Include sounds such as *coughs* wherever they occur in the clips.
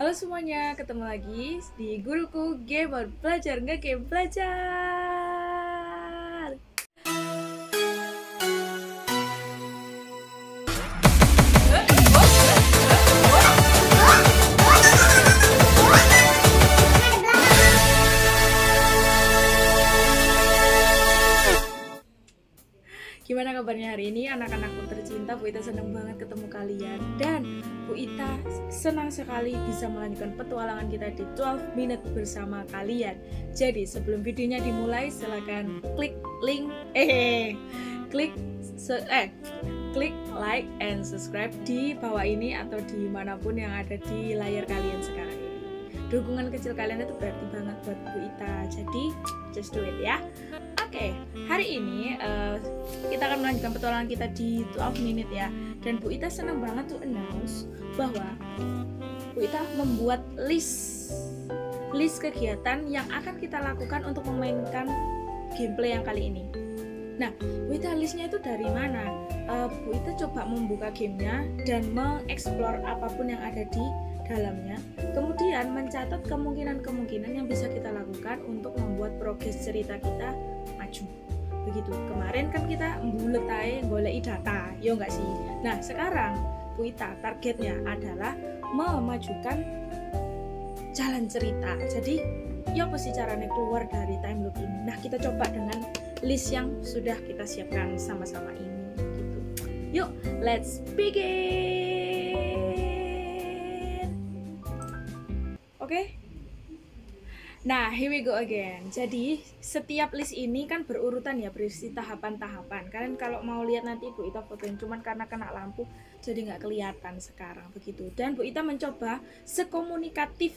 Halo semuanya, ketemu lagi di guruku gamer belajar nggak game belajar. Gimana kabarnya hari ini anak-anakku tercinta Bu Ita senang banget ketemu kalian. Dan Bu Ita senang sekali bisa melanjutkan petualangan kita di 12 minute bersama kalian. Jadi sebelum videonya dimulai silahkan klik link Eh klik eh klik like and subscribe di bawah ini atau di mana pun yang ada di layar kalian sekarang ini. Dukungan kecil kalian itu berarti banget buat Bu Ita. Jadi just do it ya Oke, hari ini eh, kita akan melanjutkan petualangan kita di 12 minute ya. Dan Bu Ita senang banget tuh announce bahwa Bu Ita membuat list list kegiatan yang akan kita lakukan untuk memainkan gameplay yang kali ini. Nah, Bu Ita listnya itu dari mana? Eh, Bu Ita coba membuka gamenya dan mengeksplor apa pun yang ada di dalamnya. Kemudian mencatat kemungkinan-kemungkinan yang bisa kita lakukan untuk membuat progres cerita kita maju. Begitu. Kemarin kan kita bulet aja golek data. Yo enggak sih? Nah sekarang Bu Ita targetnya adalah memajukan jalan cerita. Jadi ya apa sih caranya keluar dari time loop ini nah kita coba dengan list yang sudah kita siapkan sama-sama ini. Gitu. Yuk let's begin! Oke Nah, here we go again. Jadi, setiap list ini kan berurutan ya, berisi tahapan-tahapan. Kalian kalau mau lihat nanti Bu Ita fotoin, cuman karena kena lampu, jadi nggak kelihatan sekarang begitu. Dan Bu Ita mencoba sekomunikatif,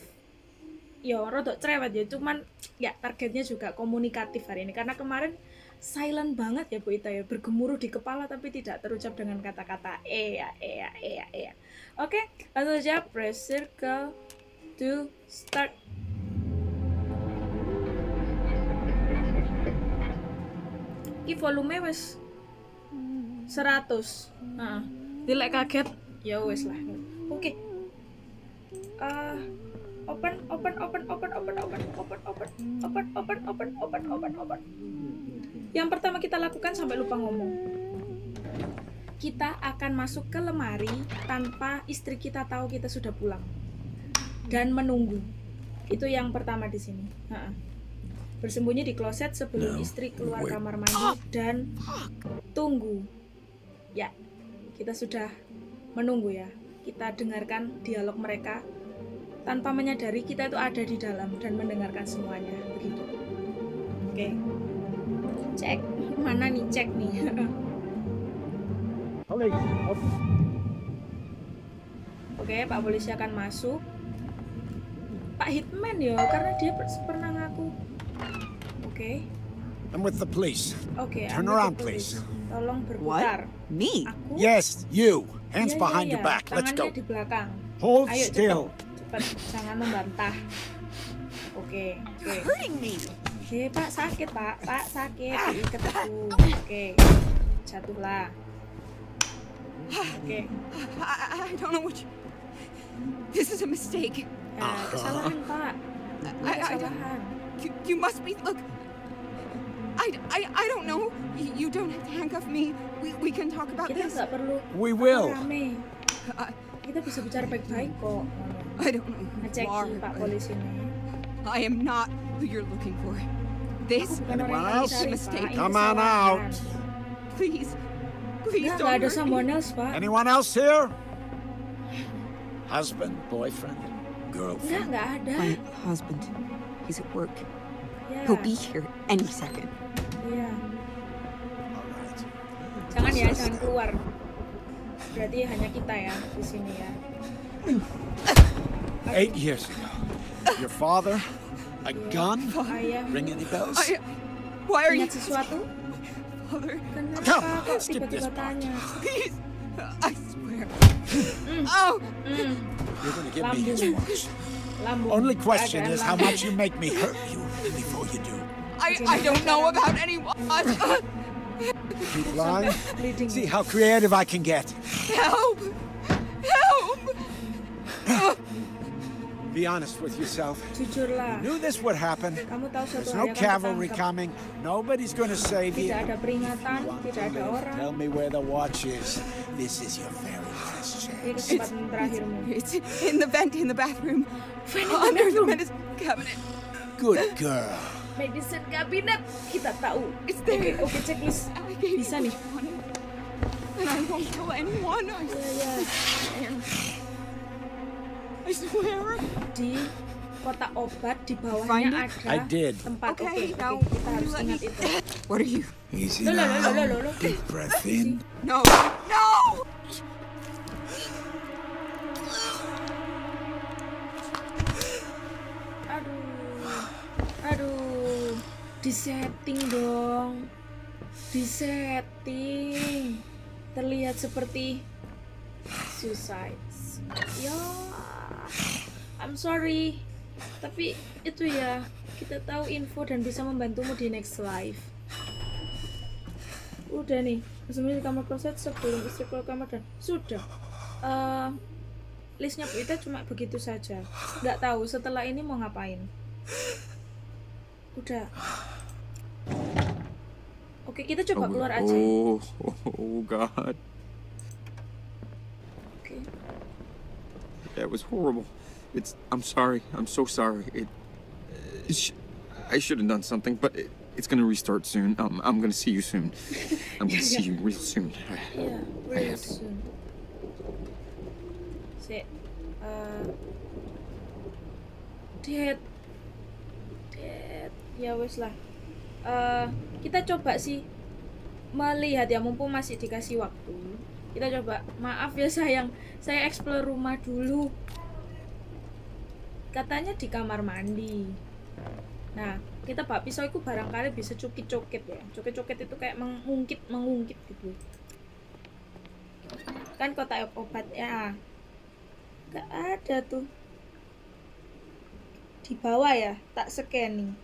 yo rodok cerewet ya, cuman ya targetnya juga komunikatif hari ini. Karena kemarin silent banget ya Bu Ita ya, bergemuruh di kepala tapi tidak terucap dengan kata-kata e ya, e ya, e ya, e ya. Oke, langsung saja press circle to start. Ki volume wis 100. Heeh. Dilek kaget ya wis lah. Oke. Eh open open open open open open open open open open open open open open. Yang pertama kita lakukan sampai lupa ngomong. Kita akan masuk ke lemari tanpa istri kita tahu kita sudah pulang dan menunggu. Itu yang pertama di sini. Bersembunyi di kloset sebelum No, istri keluar wait. kamar mandi dan tunggu. Ya, kita sudah menunggu ya. Kita dengarkan dialog mereka tanpa menyadari kita itu ada di dalam dan mendengarkan semuanya begitu. Oke. Cek mana nih cek nih. *laughs* Oke, Pak polisi akan masuk. Pak Hitman ya, karena dia per- pernah Oke. I'm with the police. Oke, Turn Anda around, please. Tolong berputar. Me? Aku? Yes, you. Hands Iya, iya, behind iya. your back. Let's go. di belakang. Hold Ayo still. cepat, cepat. Jangan membantah. Oke, oke. Hurting me. Oke, Pak sakit, Pak. Pak sakit. Diikat aku. Oke. Jatuhlah. Oke. I, I don't know what you... This is a mistake. Ya, kesalahan, Pak. Ini I- I- kesalahan. You, you must be... Look. I, I, I don't know. You, you don't have to handcuff me. We, we can talk about Kita this. perlu We will. rame. I, Kita bisa bicara baik-baik kok. I don't know who Ngecek you are. Pak polisi ini. I am not who you're looking for. This, Bukan orang Anyone else? Mistake. Come on out. please, please Nggak, don't ada someone else, Pak. Anyone else here? Husband, boyfriend, Enggak, girlfriend. nggak ada. My husband, he's at work. Ya, He'll be here any second. iya. All right. Jangan ya, jangan keluar. Berarti hanya kita ya di sini ya. Eight years ago, your father, a gun. Ayah, Ring any bells? I, why are you... ingat sesuatu? Father, Kenapa Come, kok skip this tiba-tiba part. tanya? please. I swear. Oh, Hmm, You're gonna give me his Lambung. watch. Lambung. Only question is how much you make me hurt you before you do. I, I don't know about anyone. Keep lying. See how creative I can get. Help! Help! *laughs* Be honest with yourself. jujurlah Knew this would happen. kamu tahu suatu There's no akan cavalry ketangkep. coming. Nobody's gonna save you. tidak ada peringatan tidak ada orang Tell me where the watch is. This is your very last chance. kesempatan terakhirmu It's in the vent in the bathroom. Vent in the Under the medicine cabinet. Good girl. medicine cabinet kita tahu It's oke there. oke checklist I gave bisa you nih. And I won't tell anyone. I ya ya swear. I swear. di kotak obat di bawahnya ada I did. tempat oke Okay, oke now kita harus ingat me- itu *laughs* What are you? Easy loh, loh, loh, loh, loh. Deep breath in. No. No! aduh aduh disetting dong disetting terlihat seperti suicide ya I'm sorry. Tapi itu ya kita tahu info dan bisa membantumu di next life. Udah nih sebenarnya di kamar kloset sebelum istri keluar kamar dan sudah. Eh, listnya Bu Ita cuma begitu saja. Nggak tahu setelah ini mau ngapain. Udah. Oke kita coba keluar aja Oh, oh God. That was horrible. It's. I'm sorry. I'm so sorry. It. it sh- I should have done something, but it, it's gonna restart soon. Um, I'm gonna see you soon. I'm gonna see you real soon. *laughs* I real soon. Si, uh, dead, dead. Ya wes lah. Eh, kita coba sih melihat ya mumpung masih dikasih waktu. Kita coba. Maaf ya sayang, saya explore rumah dulu. Katanya di kamar mandi. Nah, kita pak pisau itu barangkali bisa cukit-cukit ya. Cukit-cukit itu kayak mengungkit, mengungkit gitu kan kotak obat ya nggak ada tuh di bawah ya tak scanning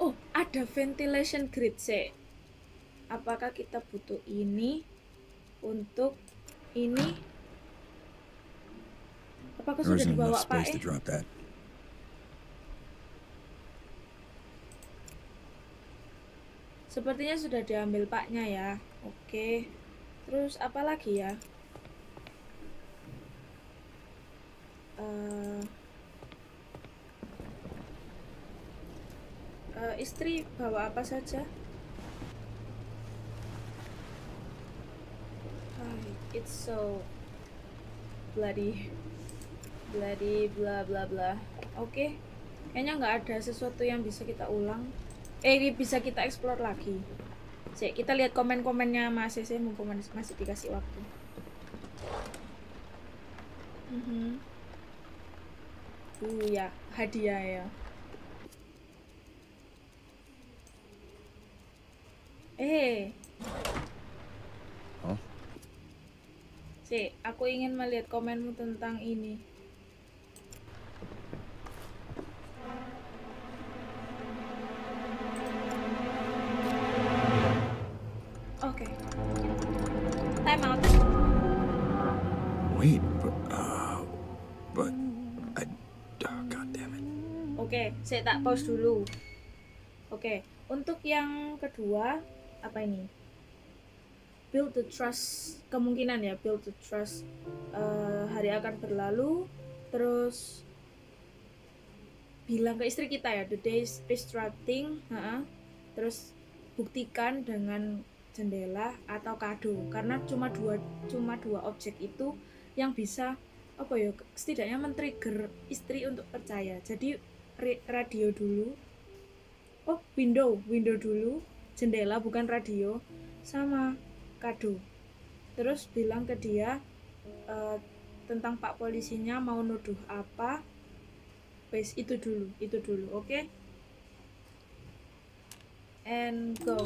oh ada ventilation grid sih apakah kita butuh ini untuk ini apakah There sudah dibawa pak eh. Sepertinya sudah diambil paknya ya. Oke. Terus apa lagi ya? Eh, eh, istri bawa apa saja? Ah, it's so bloody, bloody, bla bla bla. Oke, kayaknya nggak ada sesuatu yang bisa kita ulang. Eh, bisa kita explore lagi. Cek, kita lihat komen-komennya Mas Sese mumpung masih dikasih waktu. Mhm. Uh ya, hadiah ya. Eh. Hah? Cek, aku ingin melihat komenmu tentang ini. Oke. Time out. Wait, but. Uh, but. I. Oh, God damn it. Oke, saya tak pause dulu. Oke, untuk yang kedua apa ini? Build the trust kemungkinan ya build the trust Eh, hari akan berlalu. Terus bilang ke istri kita ya the day is starting ha-ha. terus buktikan dengan jendela atau kado. Karena cuma dua cuma dua objek itu yang bisa apa ya setidaknya men-trigger istri untuk percaya. Jadi radio dulu. Oh window window dulu. Jendela bukan radio. Sama kado. Terus bilang ke dia eh, tentang pak polisinya mau nuduh apa wes itu dulu itu dulu oke? And go.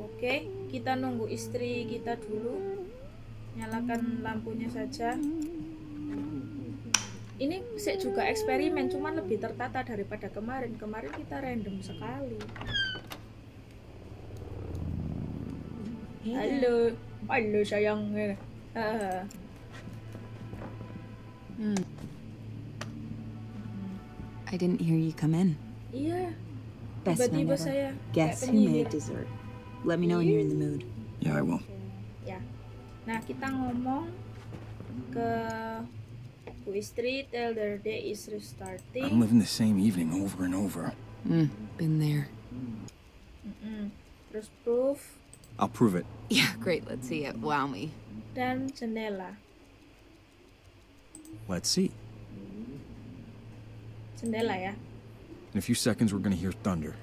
Oke kita nunggu istri kita dulu nyalakan lampunya saja. Ini sih juga eksperimen cuman lebih tertata daripada kemarin. Kemarin kita random sekali halo halo sayang Eh, I didn't hear you come in. Yeah. Best night tiba-tiba ever. saya Guess kayak who made dessert? Let me know when you're in the mood. Yeah, I will. Ya. Nah, kita ngomong ke Bu Istri, tell their day is I'm living the same evening over and over. Mm, been there. Mm-mm. Terus proof I'll prove it. Yeah, great. Let's see it. Wow me. dan jendela. Let's see. Jendela ya. In a few seconds, we're gonna hear thunder.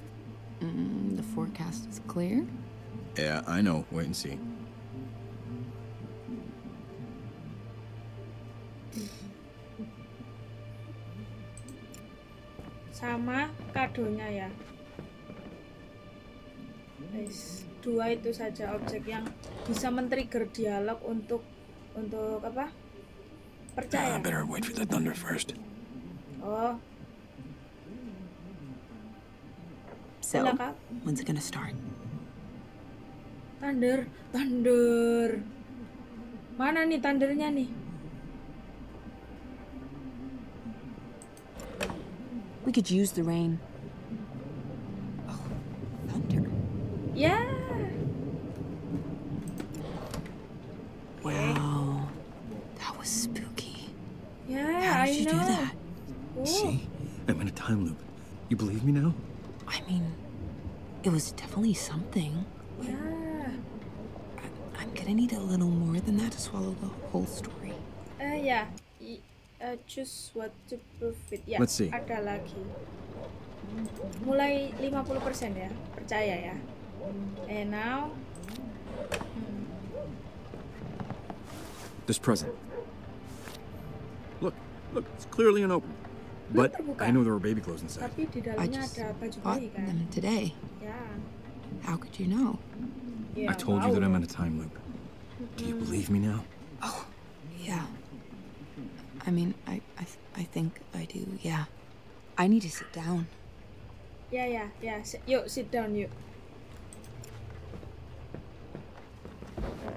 Mm, the forecast is clear. Yeah, I know. Wait and see. Sama kadonya ya. Guys, dua itu saja objek yang bisa men-trigger dialog untuk untuk apa? Uh, Percaya. better wait for the thunder first. Oh, So, when's it gonna start? thunder, thunder. Mana nih thundernya nih? We could use the rain. Oh, thunder. Ya, Wow. That was spooky. Yeah, How I did you know. do that? Oh, See? I'm in a time loop. You believe me now? I mean, it was definitely something. Yeah. I, I'm gonna need a little more than that to swallow the whole story. Eh yeah. I- eh, choose what to prove it. Ya, Let's see. ada lagi. Mulai 50% ya, percaya ya. And now, hmm, This present. Look, look, it's clearly unopened. But. I know there were baby clothes inside. tapi di I just ada bought them today. Yeah. How could you know? ya I told you that I'm in a time loop. Do you believe me now? Oh, yeah. I mean, I, I, I think I do. Yeah. I need to sit down. Yeah, yeah, yeah. Si- yuk sit down yuk.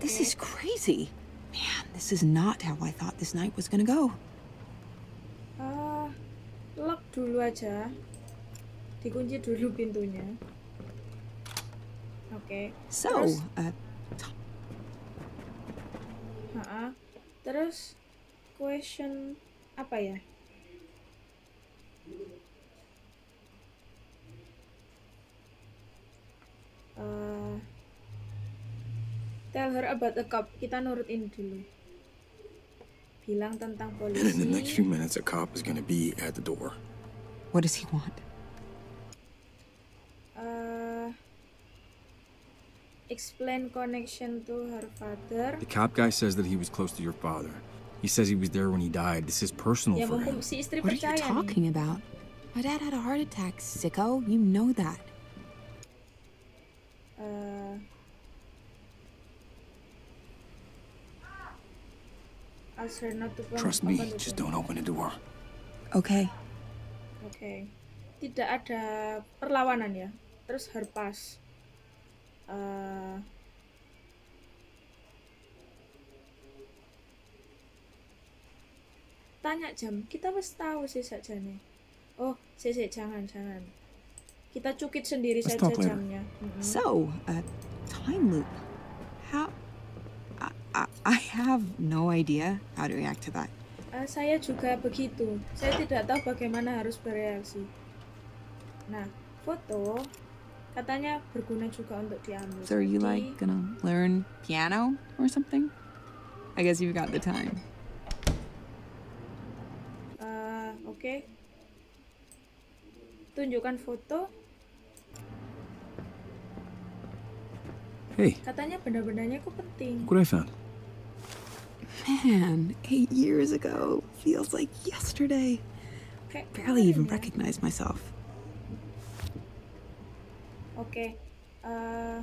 This is crazy. Man, this is not how I thought this night was gonna go. Ah, lock dulu aja. Dikunci dulu pintunya. Oke. So, Terus? uh, Ha-ha. Terus question apa ya? Her about a cop. Kita nurut ini dulu. Bilang tentang And in the next few minutes, a cop is gonna be at the door. what does he want? Eh, explain connection to her father. The cop guy says that he was close to your father. He says he was there when he died. This is personal Ya for him. si istri What are you percaya nih. talking about? My dad had a heart attack, sicko. You know that. Eh, Trust me, just don't open the door. Okay. Oke. Tidak ada perlawanan ya. Terus her pass. Eh, tanya jam. Kita wis tahu sih sajane. Oh, sih sih jangan jangan. Kita cukit sendiri Let's saja jamnya. So, uh, time loop. How? I, have no idea how to react to that. Eh, saya juga begitu. Saya tidak tahu bagaimana harus bereaksi. Nah, foto katanya berguna juga untuk diambil. So, are you like gonna learn piano or something? I guess you've got the time. eh, oke. Tunjukkan foto. Hey, Katanya benda-bendanya kok penting. what I found. Man, eight years ago feels like yesterday. Kayak Barely even recognize myself. Oke. Eh,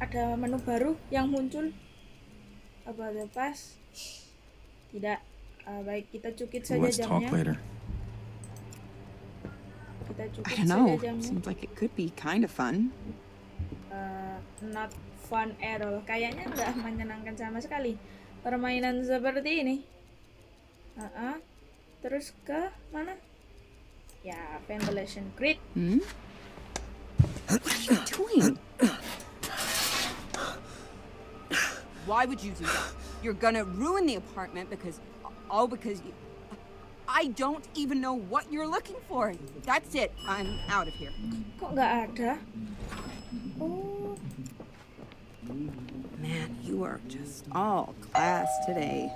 ada menu baru yang muncul. About the past. Tidak. Eh, baik, kita cukit saja Let's talk jamnya. later. Kita I cukit don't saja know. jamnya. Seems like it could be kind of fun. Eh, not fun at all. Kayaknya nggak menyenangkan sama sekali permainan seperti ini. Ah, terus ke mana? Ya, ventilation grid. Hmm? What are you doing? Why would you do that? You're gonna ruin the apartment because, all because you. I don't even know what you're looking for. That's it. I'm out of here. Kok nggak ada? Oh, Man, you are just all class today.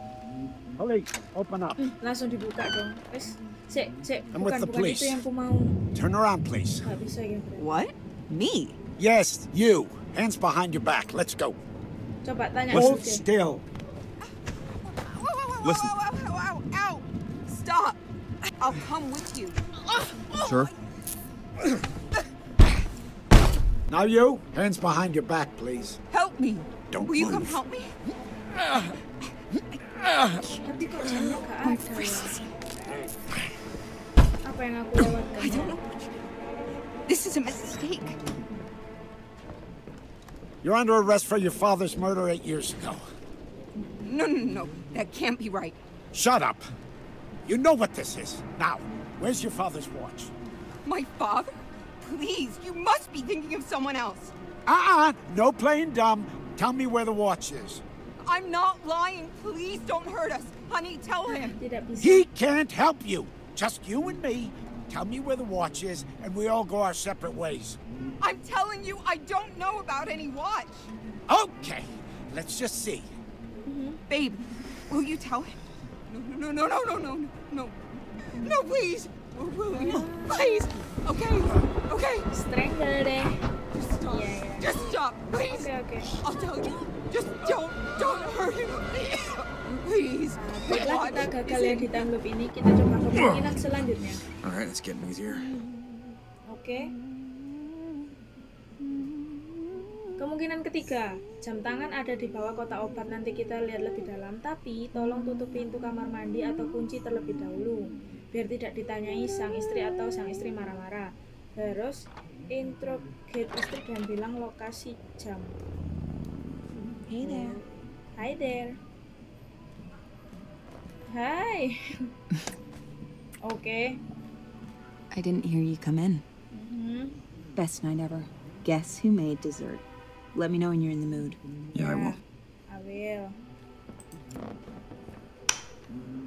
Police, open up. langsung dibuka dong. Wes, sik, sik, I'm with the police. itu yang ku mau. Turn around, please. Nggak bisa gitu. What? Me? Yes, you. Hands behind your back. Let's go. Coba tanya Hold still. Listen. Ow, ow, ow, ow, ow. Stop. I'll come with you. Sure. Now you. Hands behind your back, please. Help me. Don't Will you come help me? Tapi kok jamnya nggak ada ya? Apa yang aku lewatkan? I don't know. This is a mistake. You're under arrest for your father's murder eight years ago. No, no, no. That can't be right. Shut up. You know what this is. Now, where's your father's watch? My father? Please, you must be thinking of someone else. Uh-uh. No playing dumb. Tell me where the watch is. I'm not lying. Please don't hurt us. Honey, tell him. He can't help you. Just you and me. Tell me where the watch is, and we all go our separate ways. I'm telling you, I don't know about any watch. Okay. Let's just see. Babe, will you tell him? No, no, no, no, no, no, no, no. No, please. You? Please. Okay, okay. Strangle deh. Just stop. Yeah, yeah. Just stop, please. Oke, oke. I'll tell you. Just don't, don't hurt him. Please. Baiklah kita gagal ya di time loop ini. Kita coba kemungkinan selanjutnya. All right, it's getting easier. Oke. Kemungkinan ketiga, jam tangan ada di bawah kotak obat. Nanti kita lihat lebih dalam. Tapi tolong tutup pintu kamar mandi atau kunci terlebih dahulu, biar tidak ditanyai sang istri atau sang istri marah-marah. Terus interrogate istri dan bilang lokasi jam. Hey there. Hi there. Hai. *laughs* Oke. I didn't hear you come in. Mhm. Best night ever. Guess who made dessert? Let me know when you're in the mood. Yeah, I will. I will.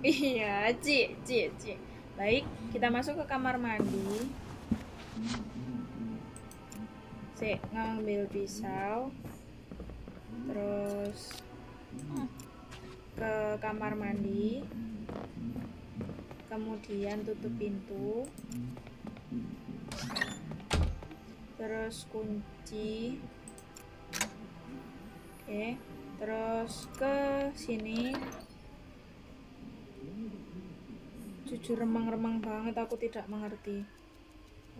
Iya, Ci, Ci, Ci. Baik, kita masuk ke kamar mandi. Sik, ngambil pisau. Terus ke kamar mandi. Kemudian tutup pintu. Terus kunci. Oke, terus ke sini. Jujur remang-remang banget, aku tidak mengerti.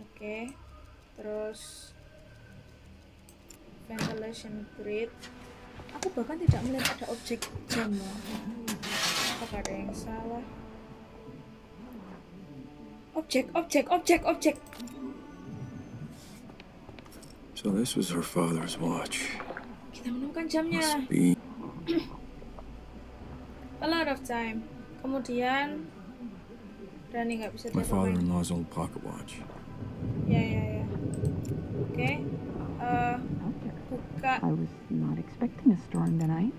Oke, terus ventilation grid. Aku bahkan tidak melihat ada objek jam loh. Apakah ada yang salah? Objek, objek, objek, objek. So this was her father's watch. Kita menemukan jamnya. A lot of time. Kemudian Rani nggak bisa My father-in-law's old pocket watch. Ya ya ya. Oke. Eh, buka. I was not expecting a storm tonight.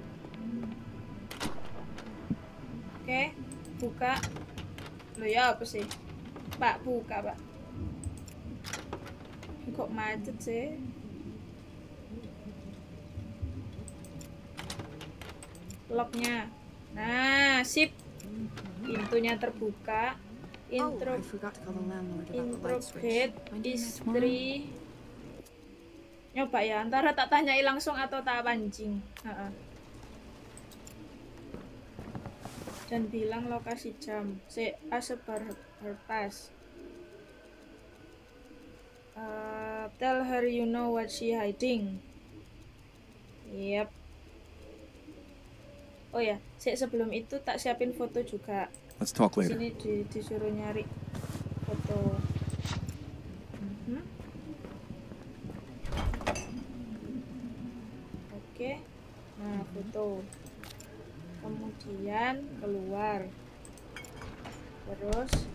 Oke. Buka. Lo ya apa sih? Pak buka pak. Kok macet sih? Locknya. Nah, sip. Pintunya terbuka. Intro forgot to call the landlord about the light switch. Nyoba ya antara tak tanyai langsung atau tak pancing. Dan bilang lokasi jam si asebar her pass Uh, tell her you know what she hiding. Yep. Oh ya si sebelum itu tak siapin foto juga Let's talk later. sini di- disuruh nyari foto. Mhm. Oke, nah foto. Kemudian keluar. terus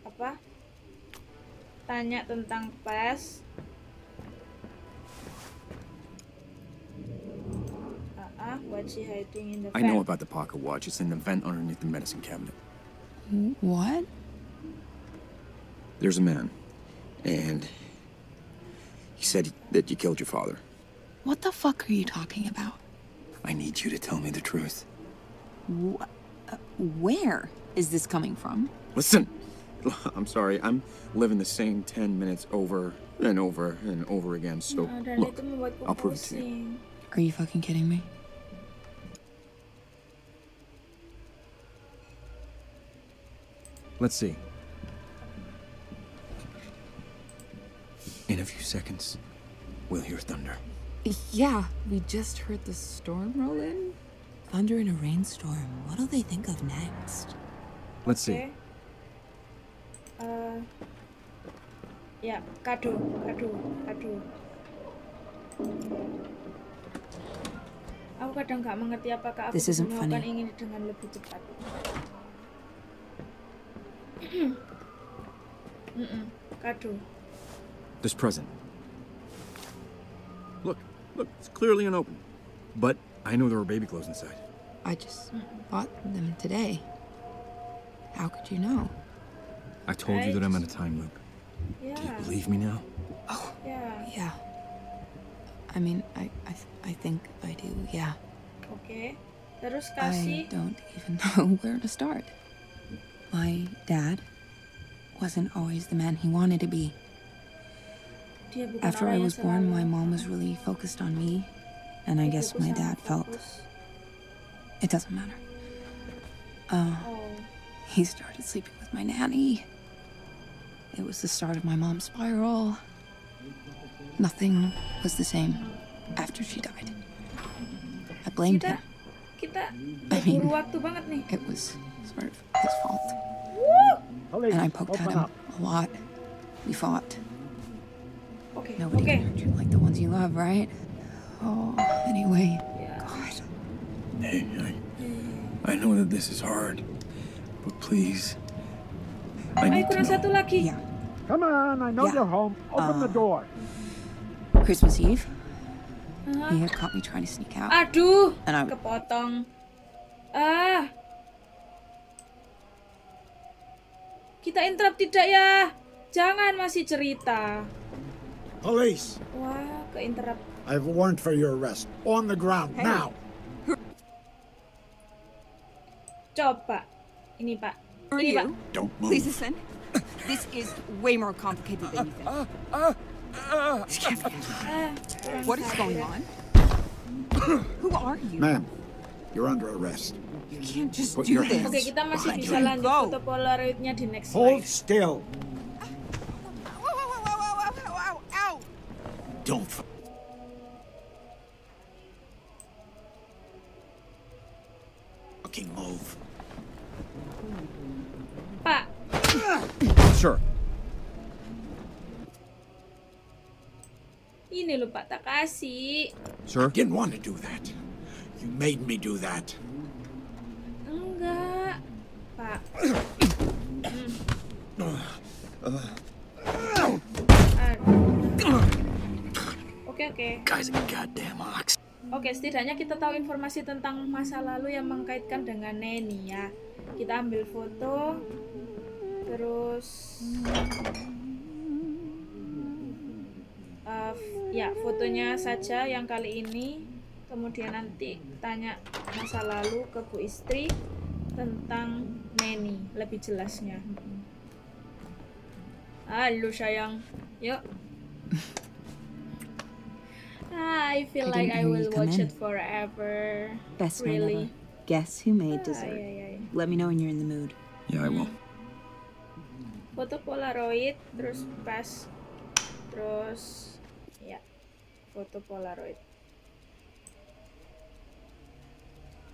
apa tanya tentang PES What's she hiding in the I know about the pocket watch. It's in the vent underneath the medicine cabinet. What? There's a man, and he said that you killed your father. What the fuck are you talking about? I need you to tell me the truth. Wh- uh, where is this coming from? Listen, *laughs* I'm sorry. I'm living the same 10 minutes over and over and over again. So, look, I'll prove it to you. Are you fucking kidding me? Let's see. In a few seconds, we'll hear thunder. Yeah, we just heard the storm roll in. Thunder in a rainstorm. What'll they think of next? Let's Oke. Uh, ya, kado, kado, kado. Aku kadang nggak mengerti apakah aku This bisa isn't melakukan funny. ini dengan lebih cepat. Mm-mm. This present. Look, look, it's clearly unopened. But I know there were baby clothes inside. I just bought them today. How could you know? I told you that I'm in a time loop. Ya, Do you believe me now? Oh, Yeah. Yeah. I mean, I, I, I think I do, yeah. Oke. Terus I don't even *laughs* know where to start. My dad wasn't always the man he wanted to be. After I was born, my mom was really focused on me, and I guess my dad felt it doesn't matter. Uh, Oh, he started sleeping with my nanny. It was the start of my mom's spiral. Nothing was the same after she died. I blamed him. I mean- berburu waktu banget. It was sort of his fault. Police, And I poked at him up. a lot. We fought. Oke, Nobody oke. can hurt you like the ones you love, right? Oh, anyway. Ya. God. Hey, I, I know that this is hard, but please, I Ayo need to know. Yeah. Come on, I know Yeah. you're home. Open the Uh, door. Christmas Eve, Hah? he had caught me trying to sneak out. Aduh, And I- kepotong. Ah. Kita interrupt tidak ya? Jangan masih cerita. Police, Wah, ke interrupt. I have a warrant for your arrest. On the ground, Hey. now. Coba. Ini, Pak. Are Ini, Pak. Don't move. Please listen. This is way more complicated than you think. Ah, kurang What is satu going on? Who are you? Ma'am, you're under arrest. You can't just Put do your this. hands Oke, kita masih behind bisa you. lanjut Go. foto polaroidnya di next Hold slide. still. Ow, ow, ow, ow, ow, ow, ow, ow. Don't. Fucking move. Pak, Sure. ini loh Pak, tak kasih. Sir? Didn't want to do that. You made me do that. Enggak. Pak. *coughs* Oke, oke. Guy's goddamn ox. Oke, setidaknya kita tahu informasi tentang masa lalu yang mengkaitkan dengan Neni ya. Kita ambil foto, terus f- ya fotonya saja yang kali ini. Kemudian nanti tanya masa lalu ke Bu Istri tentang Neni lebih jelasnya. Halo sayang, yuk. I feel like I will watch in. it forever. Best man Really? ever. Guess who made Ah, dessert? iya, iya, iya. Let me know when you're in the mood. Yeah, I will. Foto Polaroid, terus pas, terus ya, foto Polaroid.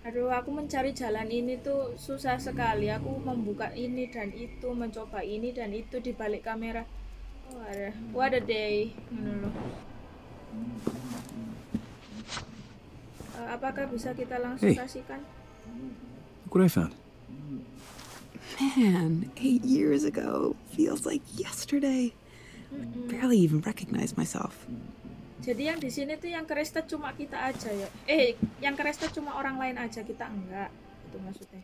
Aduh, aku mencari jalan ini tuh susah sekali. Aku membuka ini dan itu, mencoba ini dan itu di balik kamera. Oh, ada. What a day. Eh, apakah bisa kita langsung Hey. kasihkan? Look what I found. Man, eight years ago feels like yesterday. Barely even recognize myself. Jadi yang di sini tuh yang kerestet cuma kita aja ya. Eh, yang kerestet cuma orang lain aja, kita enggak. Itu maksudnya.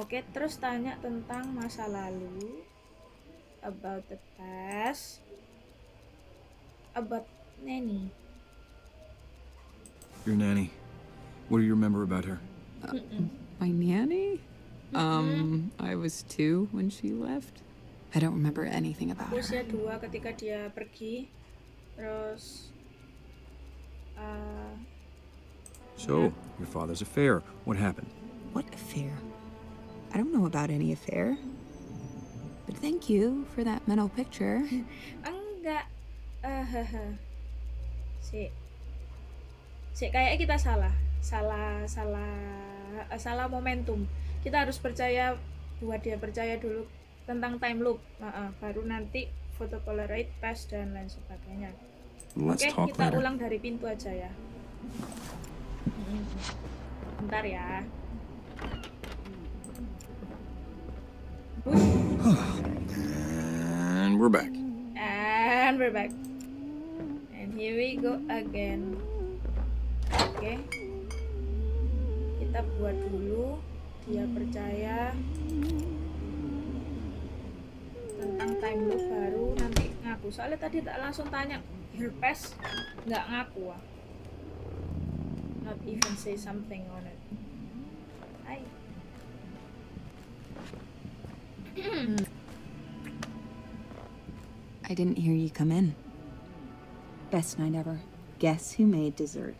Oke, terus tanya tentang masa lalu. About the past. About Nanny. Your nanny. What do you remember about her? My nanny? Um, I was two when she left. I don't remember anything about her. Usia dua ketika dia pergi. Terus uh, So, your father's affair. What happened? What affair? I don't know about any affair. But thank you for that mental picture. *laughs* enggak. Hehe. Si. Si kayaknya kita salah. Salah salah eh, salah momentum. Kita harus percaya buat dia percaya dulu tentang time loop. Nah, eh, baru nanti foto polaroid, past dan lain sebagainya. Let's Oke, talk kita later. ulang dari pintu aja ya. Bentar ya. And we're back. And we're back. And here we go again. Oke. Kita buat dulu dia percaya tentang time loop baru nanti ngaku. Soalnya tadi tak langsung tanya herpes nggak ngaku ah. Not even say something on it. Hai. *clears throat* I didn't hear you come in. Best night ever. Guess who made dessert?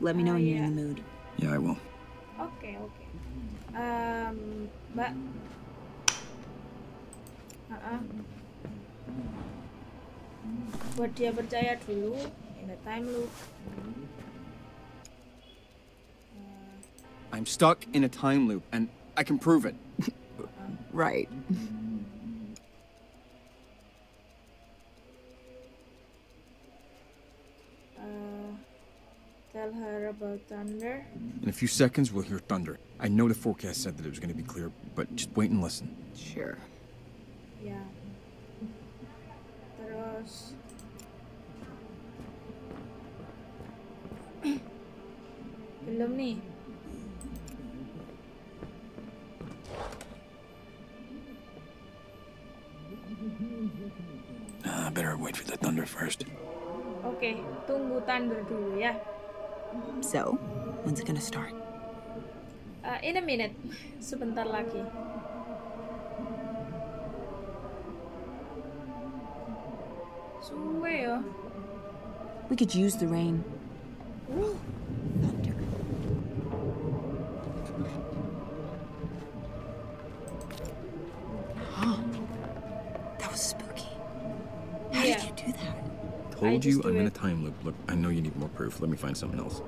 Let me know Ah, when you're in the mood. Yeah, I will. Okay, oke. Em, Mbak. Ah, Buat dia percaya dulu in the time loop. I'm stuck in a time loop, and I can prove it. *laughs* Right. Uh, tell her about thunder. In a few seconds, we'll hear thunder. I know the forecast said that it was going to be clear, but just wait and listen. Sure. Ya. Terus. *clears throat* Belum nih. Uh, I better wait for the thunder first. Oke, tunggu thunder dulu ya. So, when's it gonna start? Uh, in a minute, sebentar lagi. Suwe. We could use the rain. Thunder. Huh. *gasps* That was spooky. How Yeah. did you do that? Told you I'm in a time loop. Look, I know you need more proof. Let me find something else.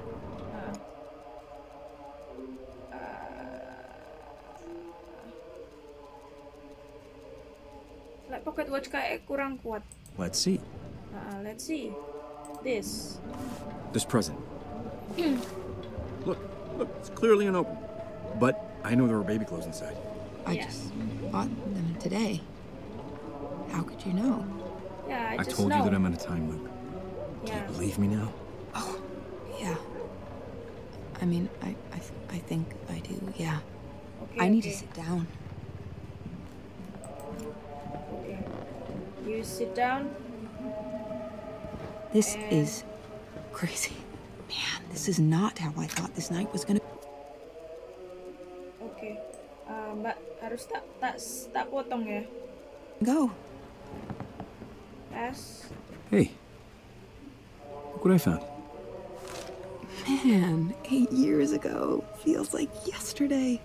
Like pocket watch kayak kurang kuat. Let's see. Uh, let's see. This. This present. look, look, it's clearly an open. But I know there were baby clothes inside. I Yeah. just bought them today. How could you know? Yeah, I, I just told know. you that I'm in a time loop. Yeah. Believe me now? Oh, yeah. I mean, I, I, th- I think I do, yeah. Okay, I need okay. to sit down. You sit down. This And- is crazy. Man, this is not how I thought this night was gonna. Oke. Uh, Mbak harus tak tak tak potong ya. go. Pas. Hey. Look what I found. Man, eight years ago feels like yesterday.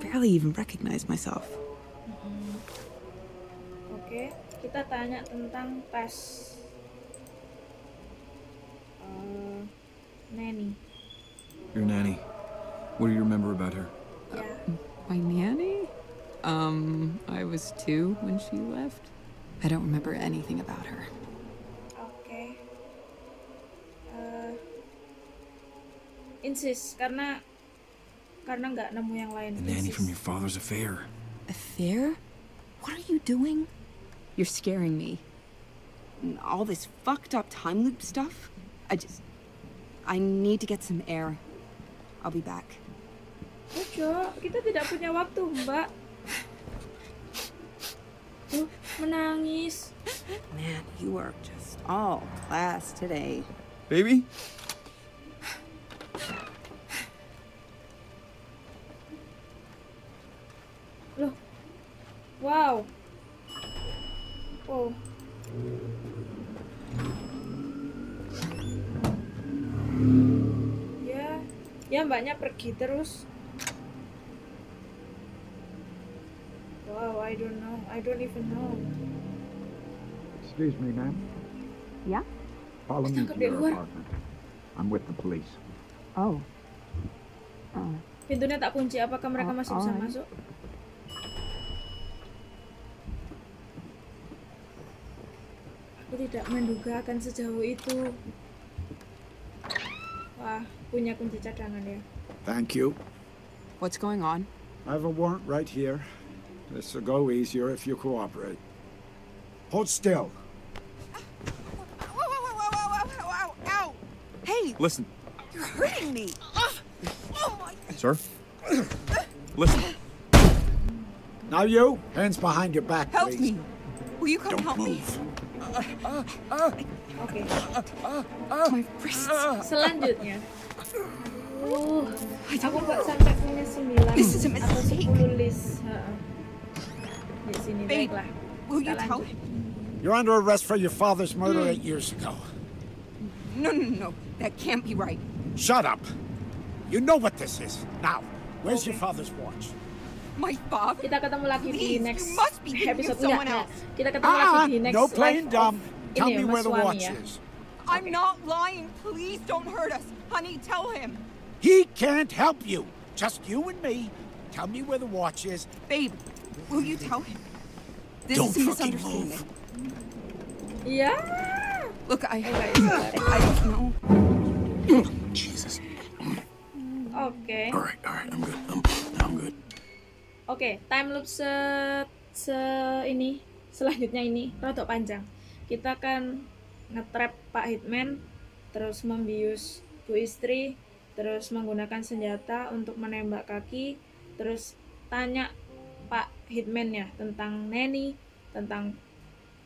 Barely even recognize myself. Oke, kita tanya tentang pas. Uh, nanny. Your nanny. What do you remember about her? Ya. My nanny? Um, I was two when she left. I don't remember anything about her. Oke. Eh, insist karena karena nggak nemu yang lain. The nanny from your father's affair. Affair? fair? What are you doing? You're scaring me. And all this fucked up time loop stuff. I just. I need to get some air. I'll be back. Ojo, kita tidak punya waktu, Mbak. Tuh, menangis. Man, you are just all class today. Baby? Loh. Wow. Oh. Ya, ya mbaknya pergi terus. Wow, I don't know. I don't even know. Excuse me, ma'am. Yeah? Follow me to di your luar. apartment. I'm with the police. Oh. Oh. Pintunya tak kunci. Apakah mereka Oh, masih bisa alright. masuk? Tidak menduga akan sejauh itu. Wah, punya kunci cadangan ya. Thank you. What's going on? I have a warrant right here. This will go easier if you cooperate. Hold still. Hey, Listen, you're hurting me. sir. Listen. Now you, hands behind your back, Help please. me. Will you come Don't help move. Oke, me? My wrists. selanjutnya. Uh, aku kok sampai punya 9 This is a atau mistake. 10 list. Di sini baiklah. Will you tell him? You're under arrest for your father's murder eight years ago. No, no, no, no. That can't be right. Shut up. You know what this is. Now, where's your father's watch? My father? Kita ketemu lagi di next you must be episode someone Enggak, else. enggak. Kita ketemu lagi Ah, di next no playing dumb. of Tell me where the watch is. I'm not lying. Please don't hurt us. Honey, tell him. He can't help you. Just you and me. Tell me where the watch is. Babe, will you tell him? This Don't is a fucking misunderstanding. Yeah. Look, I, I, I don't know. Jesus. Okay. All right, all right. I'm good. I'm, I'm good. Okay, time loop se, se ini selanjutnya ini rada panjang. Kita akan ngetrap Pak Hitman, terus membius Bu Istri, terus menggunakan senjata untuk menembak kaki, terus tanya Pak Hitman ya tentang Neni, tentang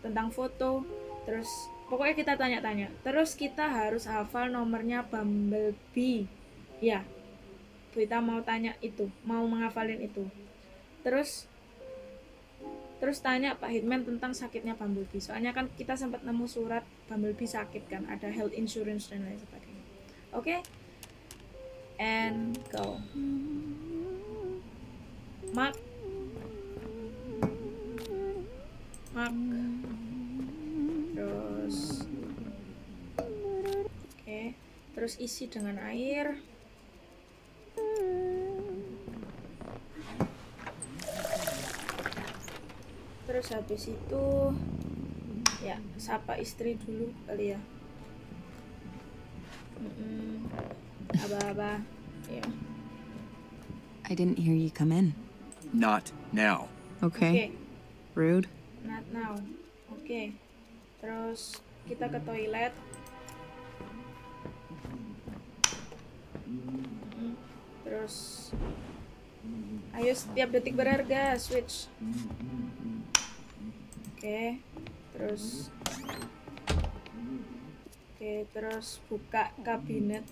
tentang foto, terus pokoknya kita tanya-tanya. Terus kita harus hafal nomornya Bumblebee. Ya, kita mau tanya itu, mau menghafalin itu terus terus tanya Pak Hitman tentang sakitnya Bumblebee. Soalnya kan kita sempat nemu surat Bumblebee sakit kan ada health insurance dan lain sebagainya. Oke? And go. Mark. Mark. Terus. Oke. Terus isi dengan air terus habis itu ya sapa istri dulu kali ya Mm-mm. aba-aba ya I didn't hear you come in. Not now. oke Okay. Rude. not now oke terus kita ke toilet terus ayo setiap detik berharga switch oke terus oke terus buka kabinet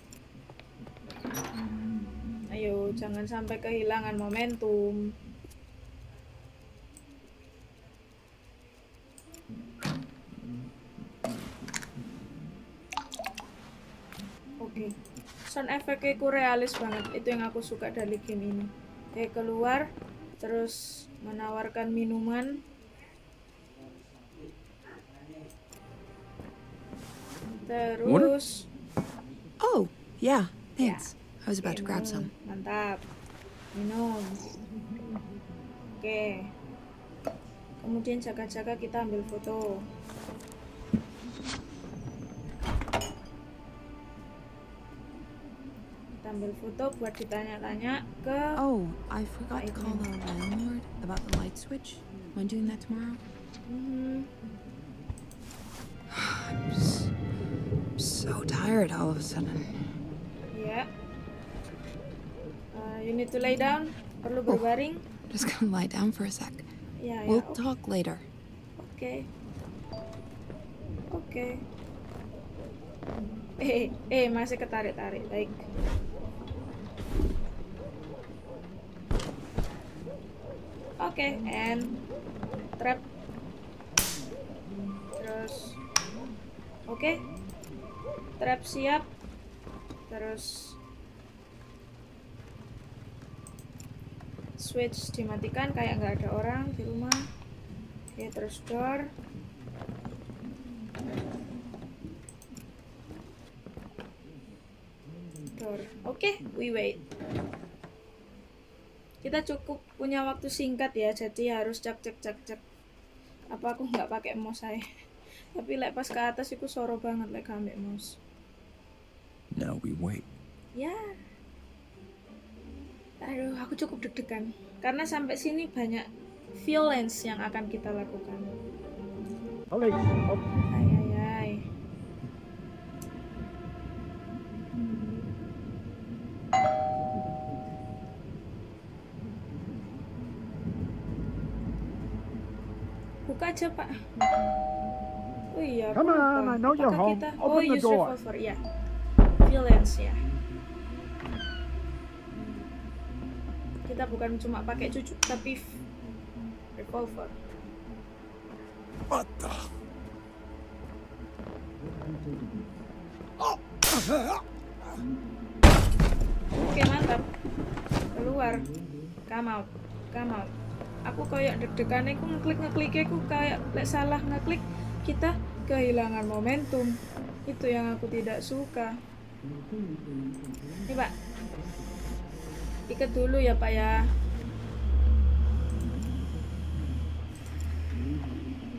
ayo jangan sampai kehilangan momentum Oke, sound efeknya ku realis banget. Itu yang aku suka dari game ini. Kayak keluar, terus menawarkan minuman. Terus, Oh, yeah. Thanks. Yeah. I was about to grab minum. some. Mantap. Minum. Oke. Kemudian jaga-jaga kita ambil foto. Kita Sambil foto buat ditanya-tanya ke Oh, I forgot to call the landlord about the light switch. Am I doing that tomorrow? *sighs* Hmm, I'm so tired all of a sudden. Yeah. Uh, you need to lay down. Perlu berbaring. Just gonna lie down for a sec. Ya. We'll Oke. talk later. Okay. Okay. *laughs* Eh, eh masih ketarik-tarik. Baik. Oke, and trap. Terus Oke. Trap siap. Terus switch dimatikan kayak nggak ada orang di rumah. Oke, terus door. Door. Oke, we wait. Kita cukup punya waktu singkat ya, jadi harus cek cek cek cek. Apa aku nggak pakai mouse saya? *laughs* Tapi lek pas ke atas itu soro banget lek ambek mouse. Now we wait. Ya. Aduh, aku cukup deg-degan. Karena sampai sini banyak violence yang akan kita lakukan. Police. Ay, ay, ay. Buka aja, Pak. Oh iya, Come on, I know you're home. Kita... Open oh, the door. revolver, ya. Violence, ya. Kita bukan cuma pakai cucuk, tapi revolver. The? Oke mantap Keluar Come out Come out Aku kayak deg-degan aku ngeklik ngeklik aku kayak lek salah ngeklik kita kehilangan momentum itu yang aku tidak suka ini pak. Ikat dulu ya pak ya.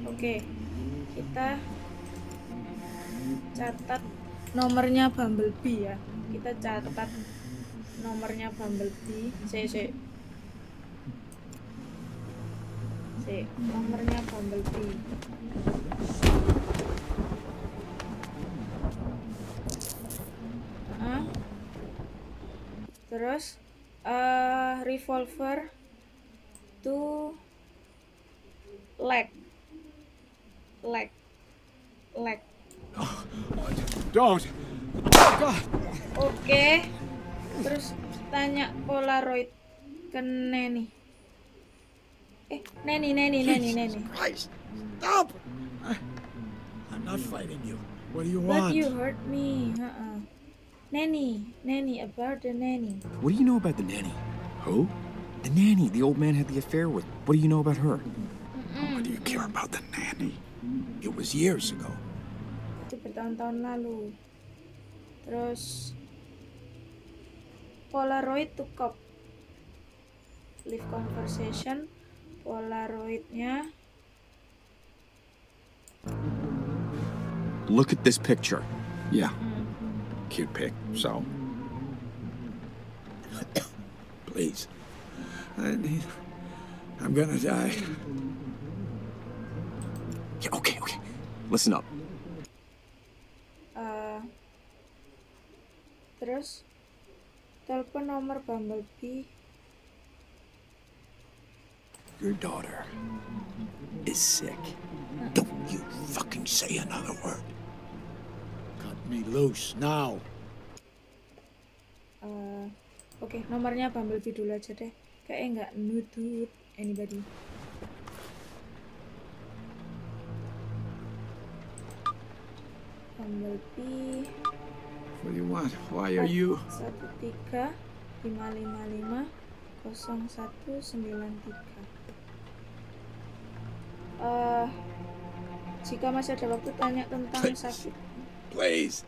Oke kita catat nomornya Bumblebee ya. Kita catat nomornya Bumblebee si si nomornya Bumblebee terus eh revolver to leg leg leg Don't. God. Oke. Terus tanya Polaroid ke Neni. Eh, Neni, Neni, Neni, Neni. Christ. Stop. I'm not fighting you. What do you But want? you hurt me. Uh-uh. Neni, nanny, about the nanny. What do you know about the nanny? Who? The nanny the old man had the affair with. What do you know about her? What do you care about the nanny? It was years ago. Itu bertahun-tahun lalu. Terus Polaroid to cop. Leave conversation. Polaroidnya Look at this picture. Yeah. Cute pic. So. Please. I need. I'm gonna die. Yeah, okay, okay. Listen up. eh, terus telepon nomor Bumblebee Your daughter is sick. Don't you fucking say another word. Me loose now. Eh, Oke, nomornya Bumblebee dulu aja deh. Kayaknya nggak nutut anybody. Bumblebee What do you want? Why are you? satu tiga lima lima lima kosong satu sembilan tiga. Eh, jika masih ada waktu tanya tentang sakit. Please.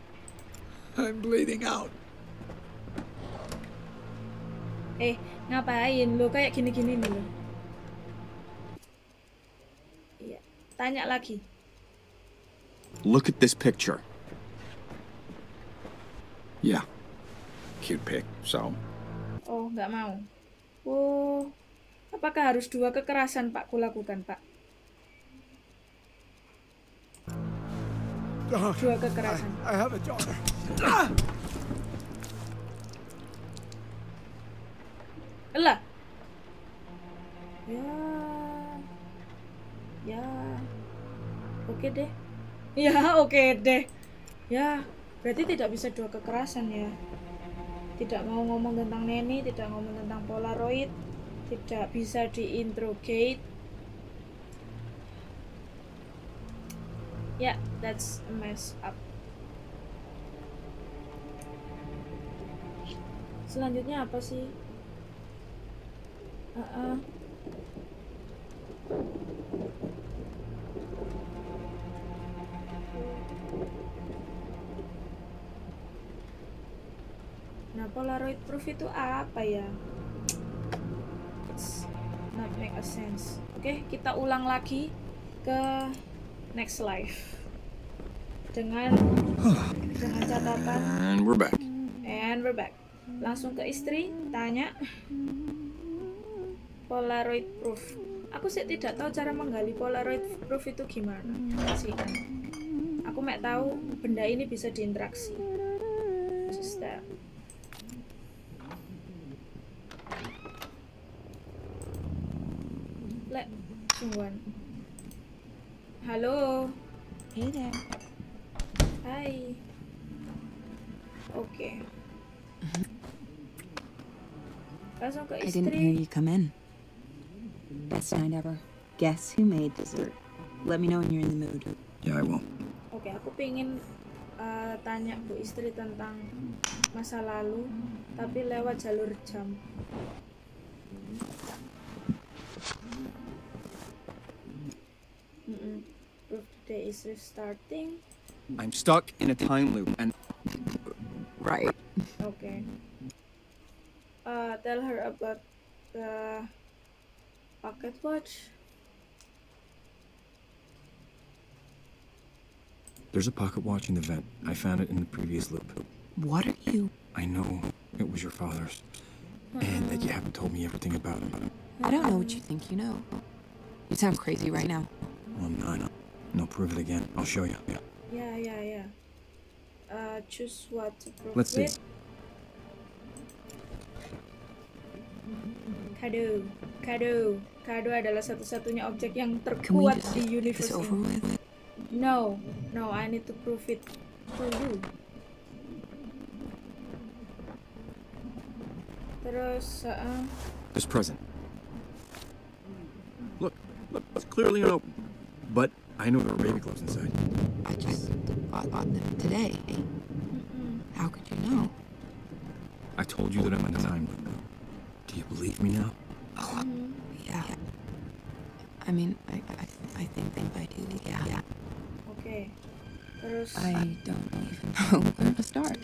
I'm bleeding out. Eh, ngapain lu kayak gini-gini nih lu? Iya, tanya lagi. Look at this picture. Yeah. Cute pic. so Oh, nggak mau. Oh, apakah harus dua kekerasan Pak kulakukan Pak? Dua kekerasan. I have a daughter. Elah. Ya. Ya. Oke deh. Ya, *laughs* oke deh. Ya, berarti tidak bisa dua kekerasan ya. Tidak mau ngomong tentang Neni, tidak ngomong tentang Polaroid, tidak bisa diinterrogate. Ya, that's a mess up. Selanjutnya apa sih? Uh-uh. Nah, Polaroid proof itu apa ya? It's not make a sense. Oke, kita ulang lagi ke next life dengan dengan catatan and we're back. And we're back. Langsung ke istri, tanya. Polaroid proof. Aku sih tidak tahu cara menggali Polaroid proof itu gimana. Sih. Aku mek tahu benda ini bisa diinteraksi. Just that. Lek, sungguhan. Halo. Hey there. Langsung ke I didn't hear you come in. Best night ever. Guess who made dessert? Let me know when you're in the mood. Yeah, I will. Oke, aku pengen uh, tanya Bu Istri tentang masa lalu, tapi lewat jalur jam. Proof today is restarting. I'm stuck in a time loop, and Right. Okay. Uh, tell her about the pocket watch. there's a pocket watch in the vent. I found it in the previous loop. What are you? I know it was your father's, and that you haven't told me everything about him. I don't know what you think you know. You sound crazy right now. Well, I'm not. No, prove it again. I'll show you. Yeah. Yeah, yeah, yeah. Uh, choose what to prove Let's see. Kado, kado, kado adalah satu-satunya objek yang terkuat di get universe ini. No, no, I need to prove it to you. Terus, uh, This present. Look, look, it's clearly unopened. But I know there were baby clothes inside. I just bought, bought them today. Mm-hmm. How could you know? I told you that I'm in a time loop. Do you believe me now? Oh, yeah. I mean, I, I, I think, think I do. Yeah. yeah. oke. Terus, I don't even *laughs* know where to start.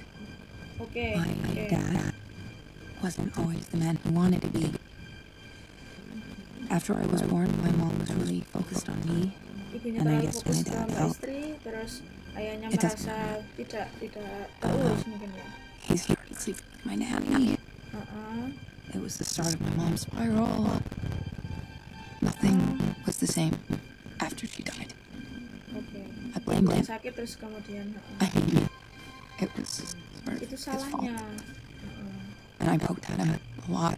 Okay. My oke. dad wasn't always the man he wanted to be. After I was born, my mom was really focused on me. And I guess fokus my ke dad mbak felt istri, terus ayahnya it doesn't merasa tidak tidak terurus mungkin ya. He started sleeping with my nanny. Uh-uh. It was the start of my mom's spiral. Nothing uh-huh. was the same after she died. Oke. I blamed Dia him. sakit terus kemudian uh-uh. I mean, it was sort of itu his fault. Uh-uh. And I poked at him a lot.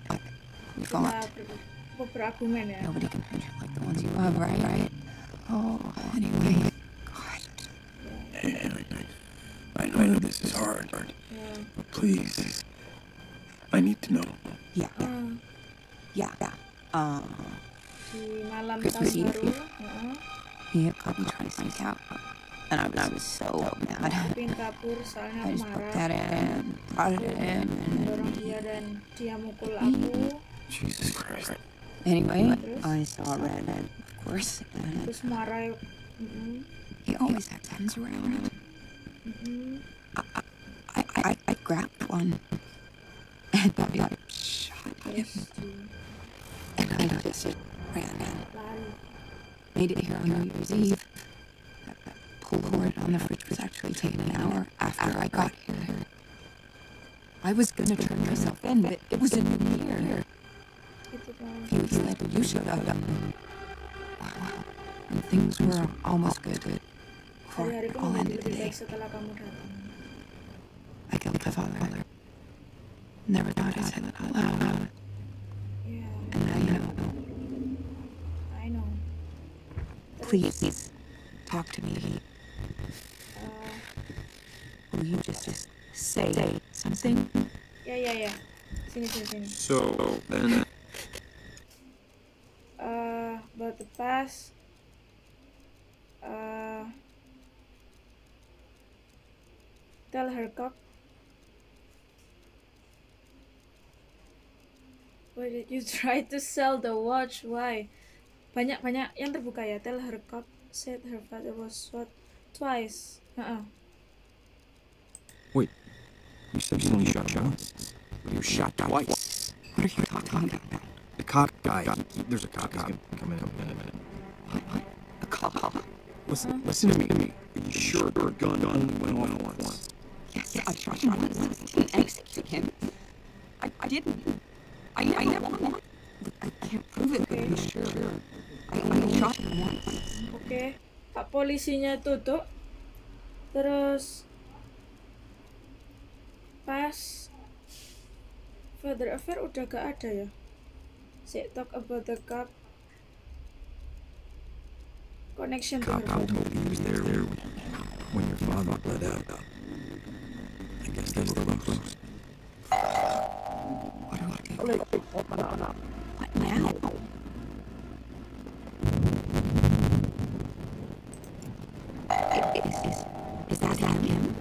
We fought. ber- berargumen ya. Nobody can hurt you like the ones you love, right? Right. Oh, anyway. God. I, I know this is hard, Ya. but please, I need to know. Yeah. Uh, Yeah. Yeah. Uh, di malam Christmas tahun Eve. baru. He had caught me trying to sneak out. And I was, I was so mad. aku pengen kabur soalnya I just poked marah. at him, prodded at him, and Dorong dia dan dia mukul aku. Jesus Christ. anyway, I saw red, of course. And Terus marah. Mm-mm. he always had guns around. Mm-mm. I, I, I grabbed one and got got shot him, and I just ran and made it here on New Year's Eve. That, that Polaroid on the fridge was actually taken an hour after I got here. I was gonna turn myself in, but it was a new year. A few weeks later, you showed up. And things were almost good before it Hari-hariku all ended today. baik setelah kamu datang. I killed my father. Never thought I'd say that out loud. Ya, And now you know. I know. Please, talk to me. Eh, Will you just, just say something? Yeah, yeah, ya. Sini sini sini. So then, uh, the past. Uh, tell her cock. Why did you *laughs* try to sell the watch? Why? Banyak banyak yang terbuka ya. Tell her cock said her father was shot twice. Uh-uh. wait, you said you only shot once. You shot twice. What are you talking about? The cop guy. he- there's a cop. He's gonna come in in a minute. A call? Listen, listen to me. Are you sure your gun went off once? Yes, I shot him once. Didn't execute him. I, I didn't. I, I never. I can't prove it, but I'm sure. I, I shot him once. Oke, Pak polisinya tutup. Terus pas Father Affair udah gak ada ya. Say talk about the cup connection to her Cop father. told me he was there when your father bled out. I guess that's the close. What do I do? What now? Is, is, is that him?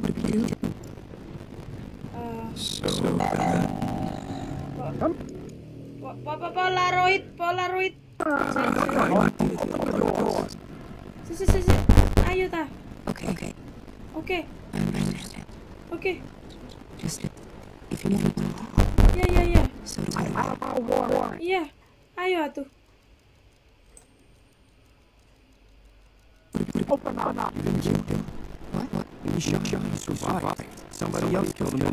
What do we do? Uh, So Polaroid, Polaroid. Si, si, si, si. Ayo ta. Oke. oke, Oke. Oke. Ya, ya, ya. Iya. Ayo atuh. Open up. Somebody else killed him.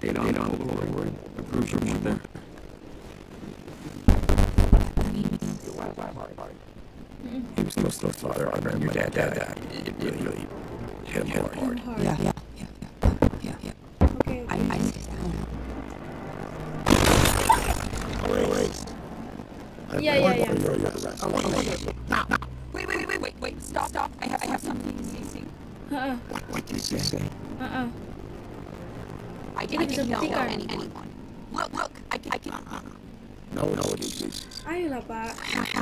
They don't know Polaroid. It proves you weren't there. He was close to his father. I remember your dad died. It really, really hit him hard. Hard. yeah, yeah, yeah, yeah, yeah, yeah. Oke. I, I see that. Iya, iya, iya. Wait, wait, wait, wait, wait. Stop, stop. I have, I have something to say. Heeh, uh-uh. What, what did you say? heeh. I, Ini I bisa can kill buktikan. any, anyone. Look, look. I, can- I can. No, no, excuses. Ayolah, Pak.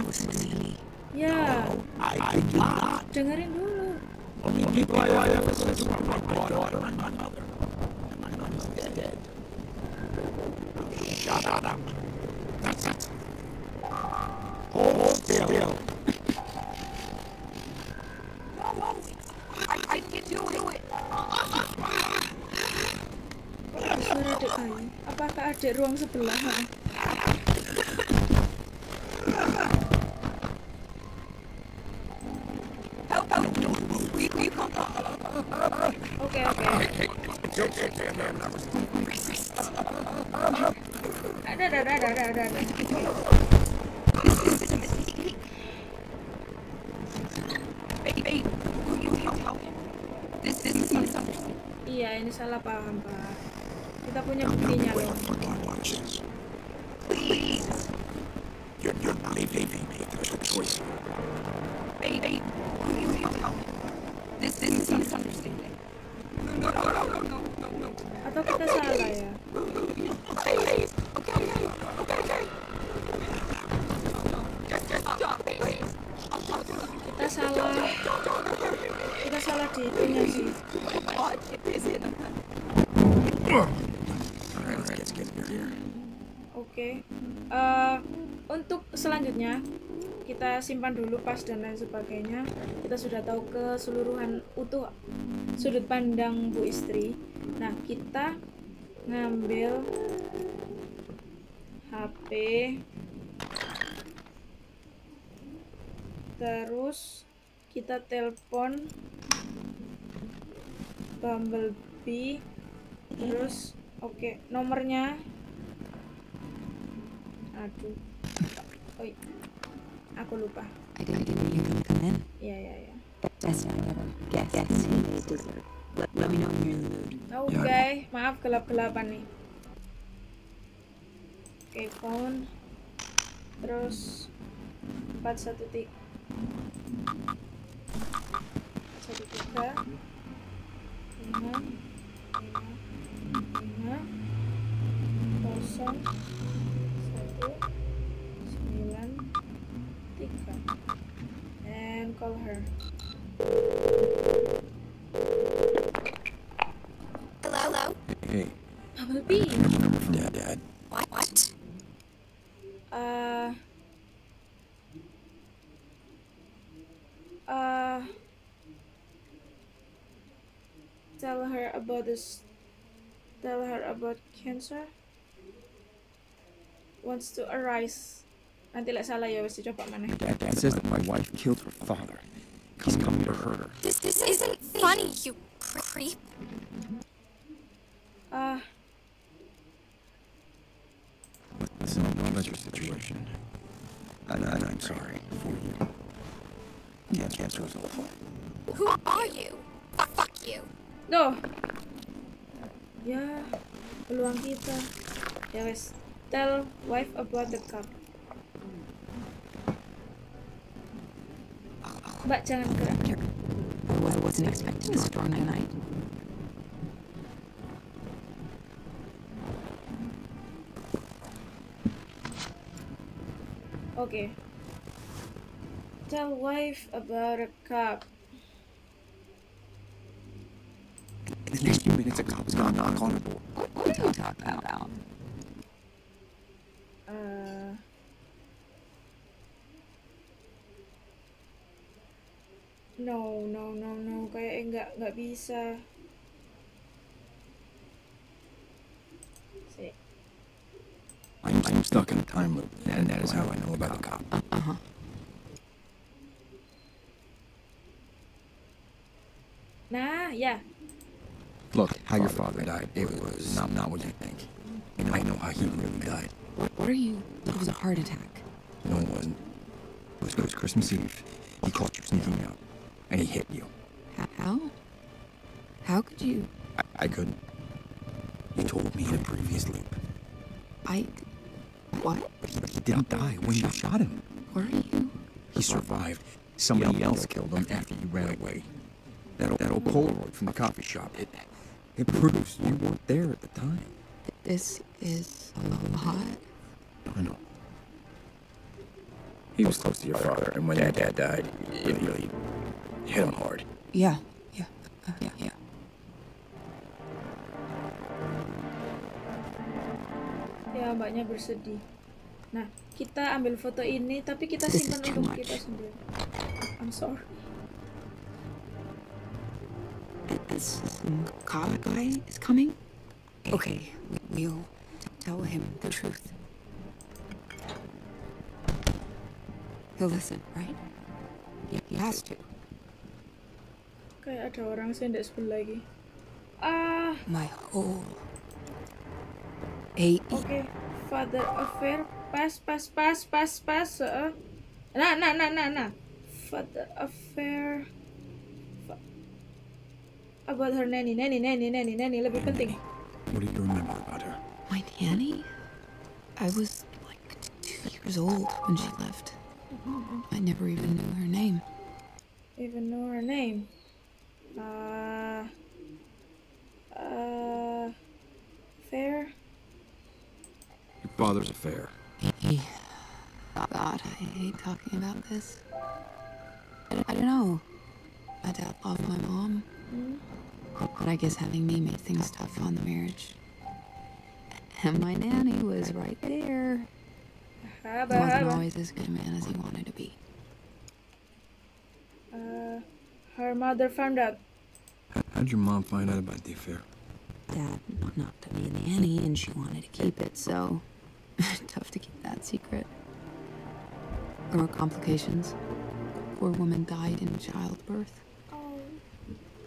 Listen to me. Ya, I did not. dengerin dulu. Only people I ever said were my daughter and my mother. And my mother's dead. Shut up. That's it. Oh, Hold still. Apakah ada ruang sebelah? Iya, ini salah paham, Pak. Punya buktinya loh. You're, you're not leaving me. There's a choice. baby, this is misunderstanding. Oke. Eh, untuk selanjutnya kita simpan dulu pas dan lain sebagainya. Kita sudah tahu keseluruhan utuh sudut pandang bu istri. Nah, kita ngambil HP terus kita telepon Bumblebee terus oke nomornya aduh. Oi. Aku lupa. I didn't, I didn't even come in. ya ya ya I guessed his dessert. Let, let me know when you're in the mood. oke maaf gelap gelapan nih. Oke phone. Terus empat satu tiga. Satu tiga. Lima. Lima. Lima. Kosong and call her Hello? Hello? Hey, Bumblebee remember from Dad, Dad. What? What? uh uh tell her about this tell her about cancer wants to arise nanti lek salah ya wis dicoba mana Dad, Dad says that my wife killed her father. He's coming to hurt her. This this isn't funny, you creep. ah Listen, I know that's your situation. And, and I'm sorry for you. Yeah, cancer is awful. Who are you? Fuck, fuck you. no ya peluang kita ya wes tell wife about the cup mbak jangan gerak I wasn't expecting a storm tonight. Okay. Tell wife about a cop. In the next few minutes, a cop's gonna knock on the door. What are you talking about? Uh, no, no, no, no. Kayaknya nggak nggak bisa. See. I'm, I'm stuck in a time loop, and that is how I know about the cop. Uh-huh. Nah, ya. Look, how your father died, it was not, not what you think. And I know how he really died. What, what are you? It was a heart attack. No, it wasn't. It was, it was Christmas Eve. He caught you sneaking out, and he hit you. How? How could you? I, I couldn't. You told me in a previous loop. I. What? But he, but he didn't die when you shot him. Where are you? He survived. Somebody else killed him after you ran away. That old, that old Polaroid from the coffee shop. It, it proves you weren't there at the time. This is a lot. I know. He was close to your father, and when that dad died, it really hit him hard. Yeah. Yeah. Uh, yeah. Yeah. Ya, mbaknya bersedih. Nah, kita ambil foto ini, tapi kita simpan too untuk much. kita sendiri. I'm sorry. This cop guy is coming. Okay, we- we'll tell him the truth. He'll listen, right? Yeah, he has to. Kayak ada orang sendok sebelah lagi. Ah, My whole. Eight. oke. Father affair. Pas, pas, pas, pas, pas. heeh. Nah, nah, nah, nah, nah. Father affair. Fa- About her nanny, nanny, nanny, nanny, nanny. Lebih penting. What do you remember about her? My nanny? I was like two years old when she left. I never even knew her name. Even know her name. Uh, uh, fair. Your father's affair. He. Oh God, I hate talking about this. I, I don't know. My dad loved my mom. But I guess having me made things tough on the marriage. And my nanny was right there. Haba, Wasn't haba. always as good a man as he wanted to be. Uh, her mother found out. How, how'd your mom find out about the affair? Dad not to be a nanny, and she wanted to keep it, so *laughs* tough to keep that secret. There were complications. Poor woman died in childbirth. Oh.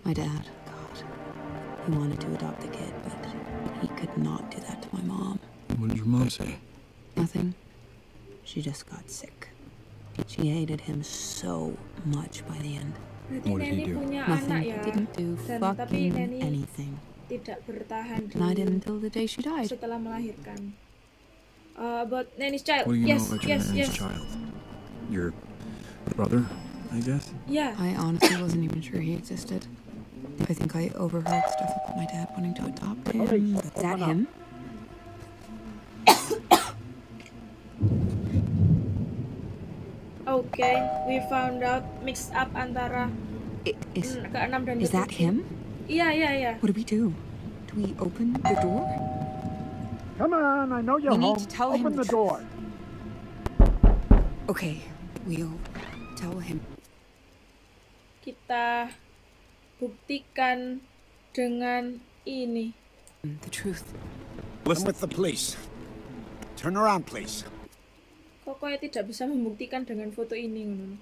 My dad, God, He wanted to adopt the kid, but he could not do that to my mom. What did your mom say? Nothing. She just got sick. She hated him so much by the end. Berarti What did he Neni do? punya Nothing. anak ya. Didn't do Dan tapi fucking Neni anything. tidak bertahan di And I did until the day she died. setelah melahirkan. Uh, about Nanny's child. What do you yes, know about your yes, nanny's yes. child? Your brother, I guess? Yeah. I honestly wasn't even sure he existed. I think I overheard stuff about my dad wanting to adopt him. Is that him? Oke, we found out mix up antara It is. keenam dan Is that him? Iya, iya, iya. What do we do? Do we open the door? Come on, I know you're We need home. to tell him Open the the door. Okay, we'll tell him. Kita buktikan dengan ini. The truth. I'm with the police. Turn around, please. Kok tidak bisa membuktikan dengan foto ini ngono.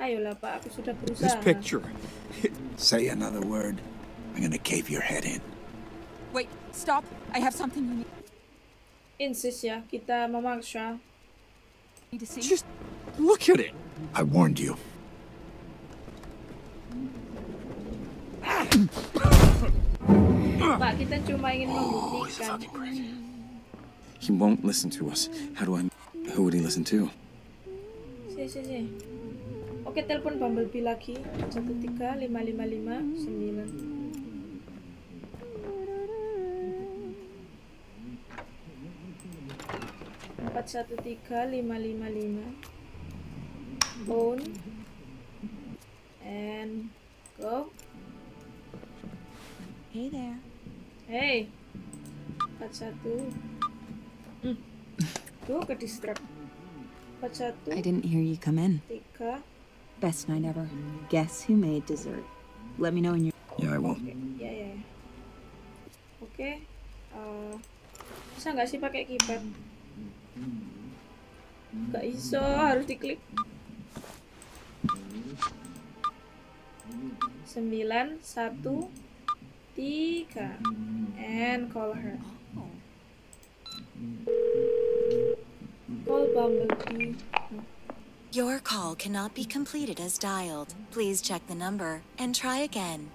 Ayolah Pak, aku sudah This berusaha. picture. *laughs* Say another word. I'm gonna cave your head in. Wait, stop. I have something you Insist ya, kita memaksa. need to see. Just look at it. I warned you. Pak, kita cuma ingin membuktikan. He won't listen to us. How do I. Who would he listen to? Si, si, si. Oke, telepon Bumblebee lagi. 1355559. empat satu tiga lima lima lima phone and go Hey there. hey empat satu hmm. Tuh ke distract empat satu I didn't hear you come in. tiga Best night ever. Guess who made dessert? Let me know when you're. Yeah, I will. Oke, ya ya. Oke, eh, bisa nggak sih pakai keypad? Nggak iso, harus diklik. Sembilan satu tiga, and call her. Bumblebee. Your call cannot be completed as dialed. Please check the number and try again.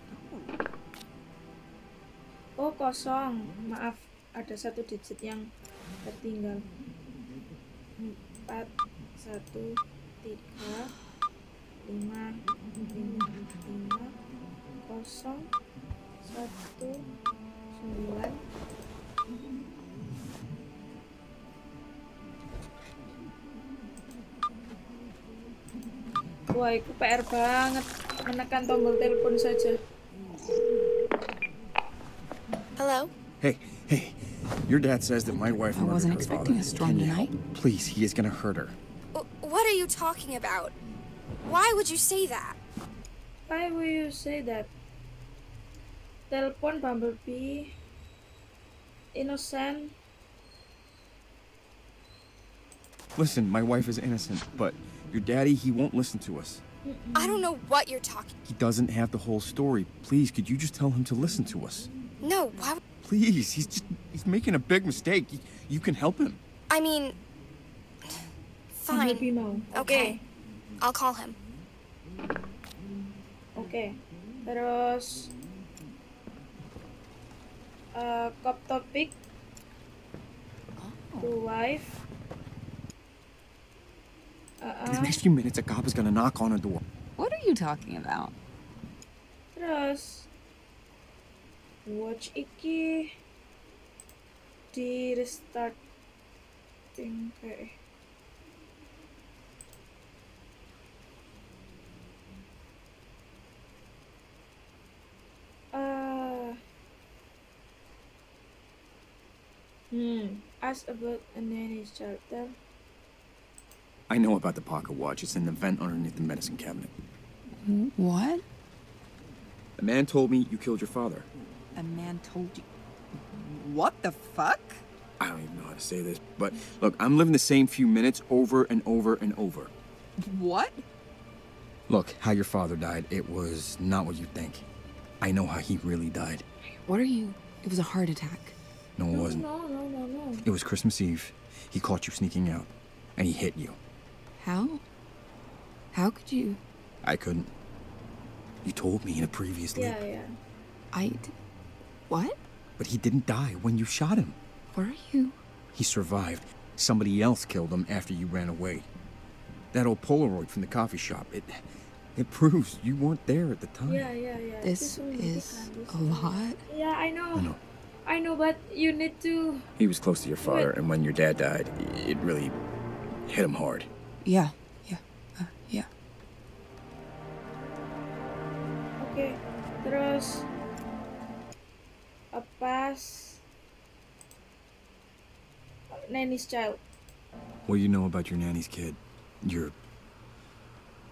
Oh kosong, maaf ada satu digit yang tertinggal. Empat satu tiga lima lima lima kosong satu sembilan Wah, itu PR banget menekan tombol telepon saja. Hello? Hey, hey. Your dad says that my wife I wasn't expecting father. a storm tonight. Please, he is gonna hurt her. What are you talking about? Why would you say that? Why would you say that? Telepon Bumblebee. Innocent. Listen, my wife is innocent, but your daddy, he won't listen to us. I don't know what you're talking. He doesn't have the whole story. Please, could you just tell him to listen to us? No, why? Please, he's just he's making a big mistake. You, you can help him. I mean, fine. mau. Okay. I'll call him. Okay. Terus uh, cop topic to wife. In the Uh-uh. next few minutes, a cop is gonna knock on a door. What are you talking about? Terus watch iki di restarting kayak uh, hmm ask about a nanny's chapter I know about the pocket watch. It's in the vent underneath the medicine cabinet. What? A man told me you killed your father. A man told you. What the fuck? I don't even know how to say this, but look, I'm living the same few minutes over and over and over. What? Look, how your father died, it was not what you think. I know how he really died. What are you? It was a heart attack. No, it wasn't. no, no, no, no. It was Christmas Eve. He caught you sneaking out, and he hit you. How? How could you? I couldn't. You told me in a previous Ya, loop, ya. I. d- What? but he didn't die when you shot him. What are you? He survived. Somebody else killed him after you ran away. That old Polaroid from the coffee shop, it it proves you weren't there at the time. Ya, ya, ya. This Itu is a lot. Yeah, I know. I know. I know, but you need to. He was close to your father, Wait. and when your dad died, it really hit him hard. Yeah. Yeah. Uh, yeah. Oke, terus pas Nanny's child. What do you know about your nanny's kid? Your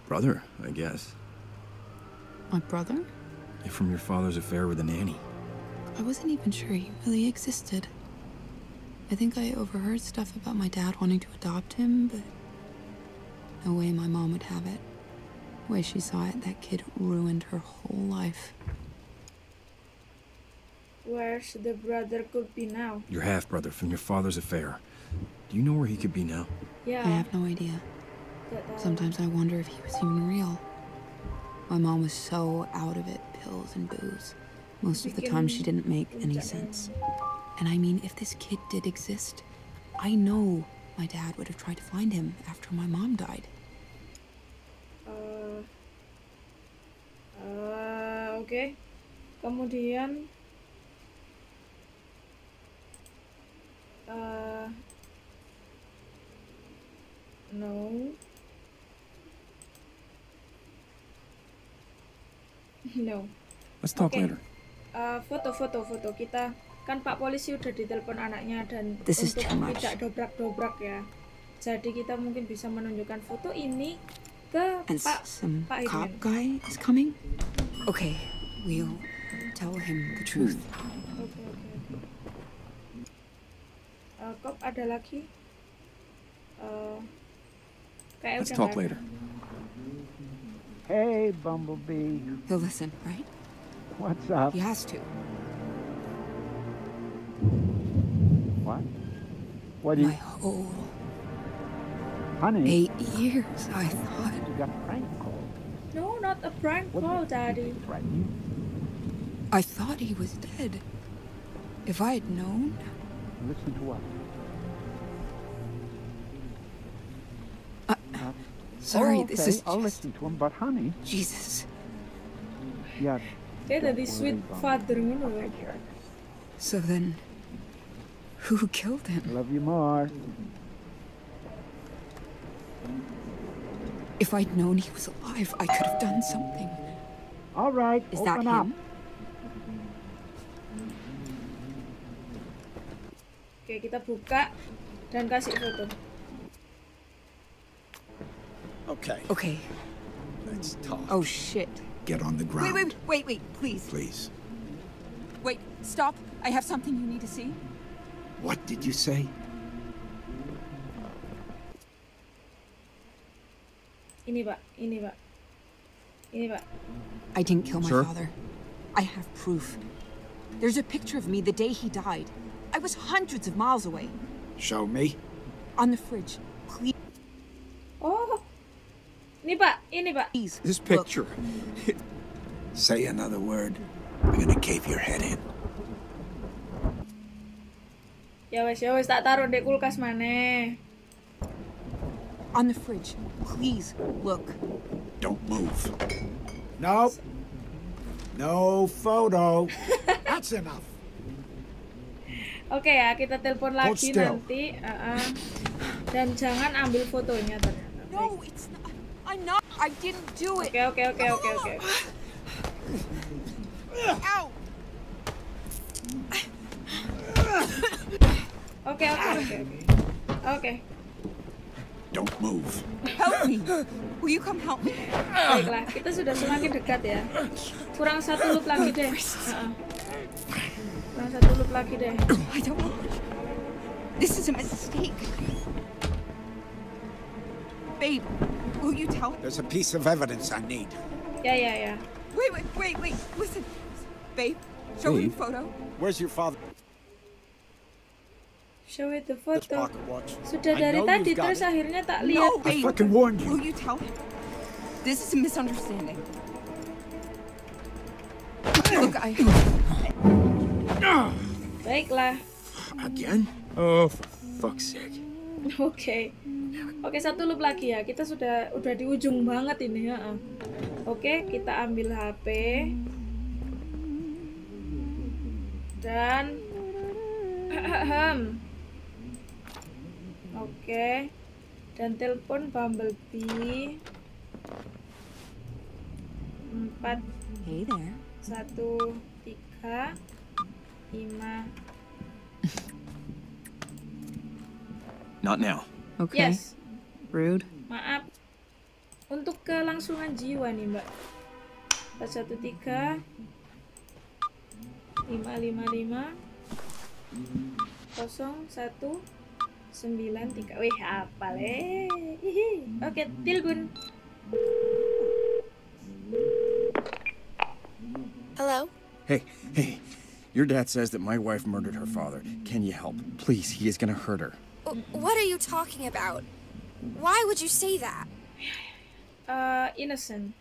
brother, I guess. My brother? From your father's affair with the nanny. I wasn't even sure he really existed. I think I overheard stuff about my dad wanting to adopt him, but no way my mom would have it. The way she saw it, that kid ruined her whole life. Where's the brother could be now? Your half brother from your father's affair. Do you know where he could be now? Yeah. I have no idea. Sometimes I wonder if he was even real. My mom was so out of it, pills and booze. Most of the time, she didn't make any sense. And I mean, if this kid did exist, I know my dad would have tried to find him after my mom died. Eh, eh, Oke, kemudian eh, no, no. Let's talk Oke. later. Eh, foto, foto, foto. Kita kan Pak Polisi udah ditelepon anaknya dan This is untuk tidak dobrak-dobrak ya. Jadi kita mungkin bisa menunjukkan foto ini ke And Pak some Pak cop guy is coming? Okay, we'll tell him the truth. Oke, oke, oke. Eh, kop ada lagi? Eh, kayak Let's talk later. Hey, Bumblebee. He'll listen, right? What's up? He has to. What? What do My you... whole Honey, eight years, I thought. you got prank called. No, not a prank What call, Daddy. you? I thought he was dead. If I had known, Listen to what? Uh, sorry, oh, okay. this is I'll just listen to him, but honey... Jesus. Yeah, Kayak tadi Don't sweet worry, Bumblebee. father ngono kan. So then, who killed him? love you more. If I'd known he was alive, I could have done something. All right, Is that open up. him? Oke, kita buka dan kasih foto. Okay, Okay. let's talk. Oh shit. Get on the ground. Wait, wait, wait, wait, please. Please. Wait, stop. I have something you need to see. What did you say? Ini pak, ini pak, ini pak. I didn't kill my Sir? father. I have proof. There's a picture of me the day he died. I was hundreds of miles away. Show me. On the fridge. Please. Oh, ini pak, ini pak. Please. This picture. Say another word. I'm gonna cave your head in. Ya wes, ya wes tak taruh di kulkas mana. On the fridge. Please look. Don't move. Nope. No photo. *laughs* That's enough. Oke ya, kita telepon lagi nanti. uh-uh. Dan jangan ambil fotonya ternyata. No, it's not. I'm not. I didn't do it. Oke, oke, oke, oke, oke. Ow! Oke, okay, okay. oke. Oke, Don't move. Help me. Will you come help me? baiklah. Kita sudah semakin dekat ya. Kurang satu loop lagi deh. Uh-uh. Kurang satu loop lagi deh. I don't know. This is a mistake. Babe, will you tell? me? There's a piece of evidence I need. Yeah, yeah, yeah. Wait, wait, wait, wait. Listen. Babe, Show him Dave? photo. Where's your father? Show it the photo. Sudah I dari tadi terus it. akhirnya tak No, lihat. I Babe. fucking warned Will you. you tell him? This is a misunderstanding. Look, I. Baiklah. Again? Oh, for fuck's sake. *laughs* Oke. Oke, satu loop lagi ya. Kita sudah udah di ujung banget ini, ya. Oke, kita ambil HP. Dan *laughs* oke dan telepon bumblebee empat hey there. satu tiga lima Not now. Okay. Yes. Rude. Maaf. Untuk kelangsungan jiwa nih, Mbak. 413 555 01 sembilan tiga wih apa le oke tilgun Hello? Hey, hey. Your dad says that my wife murdered her father. Can you help? Please, he is gonna hurt her. What are you talking about? Why would you say that? uh, innocent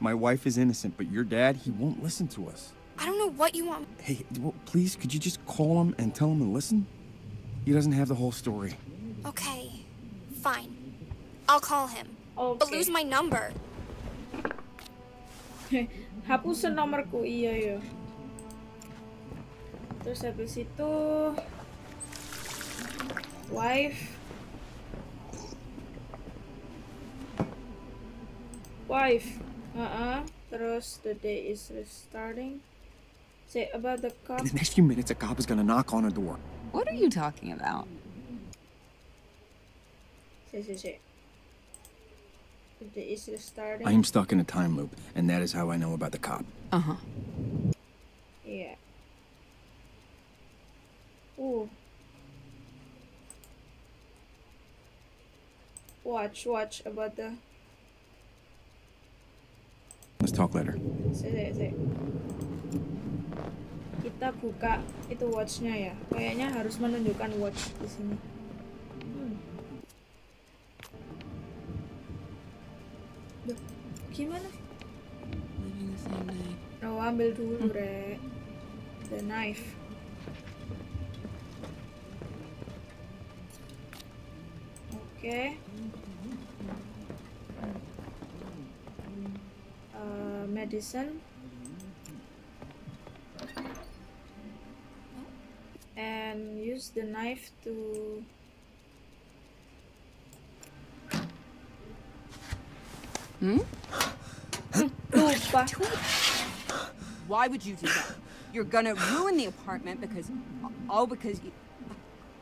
My wife is innocent, but your dad, he won't listen to us. I don't know what you want. Hey, well, please, could you just call him and tell him to listen? He doesn't have the whole story. Okay, fine. I'll call him. oke But lose my number. *laughs* hapusin nomorku iya ya terus habis itu wife wife uh terus the day is restarting say about the cop In the next few minutes, a cop is gonna knock on her door. What are you talking about? say say say the day is I am stuck in a time loop, and that is how I know about the cop. Uh huh. Yeah. Uh. Watch, watch about the. Let's talk later. Se, se, se. Kita buka itu watchnya ya. Kayaknya harus menunjukkan watch di sini. Hmm. Duh, gimana? Oh, ambil dulu, Re. The knife. Oke. Uh, medicine. And use the knife to hmm? hmm. lupa. Why would you do that? You're gonna ruin the apartment because. All because you.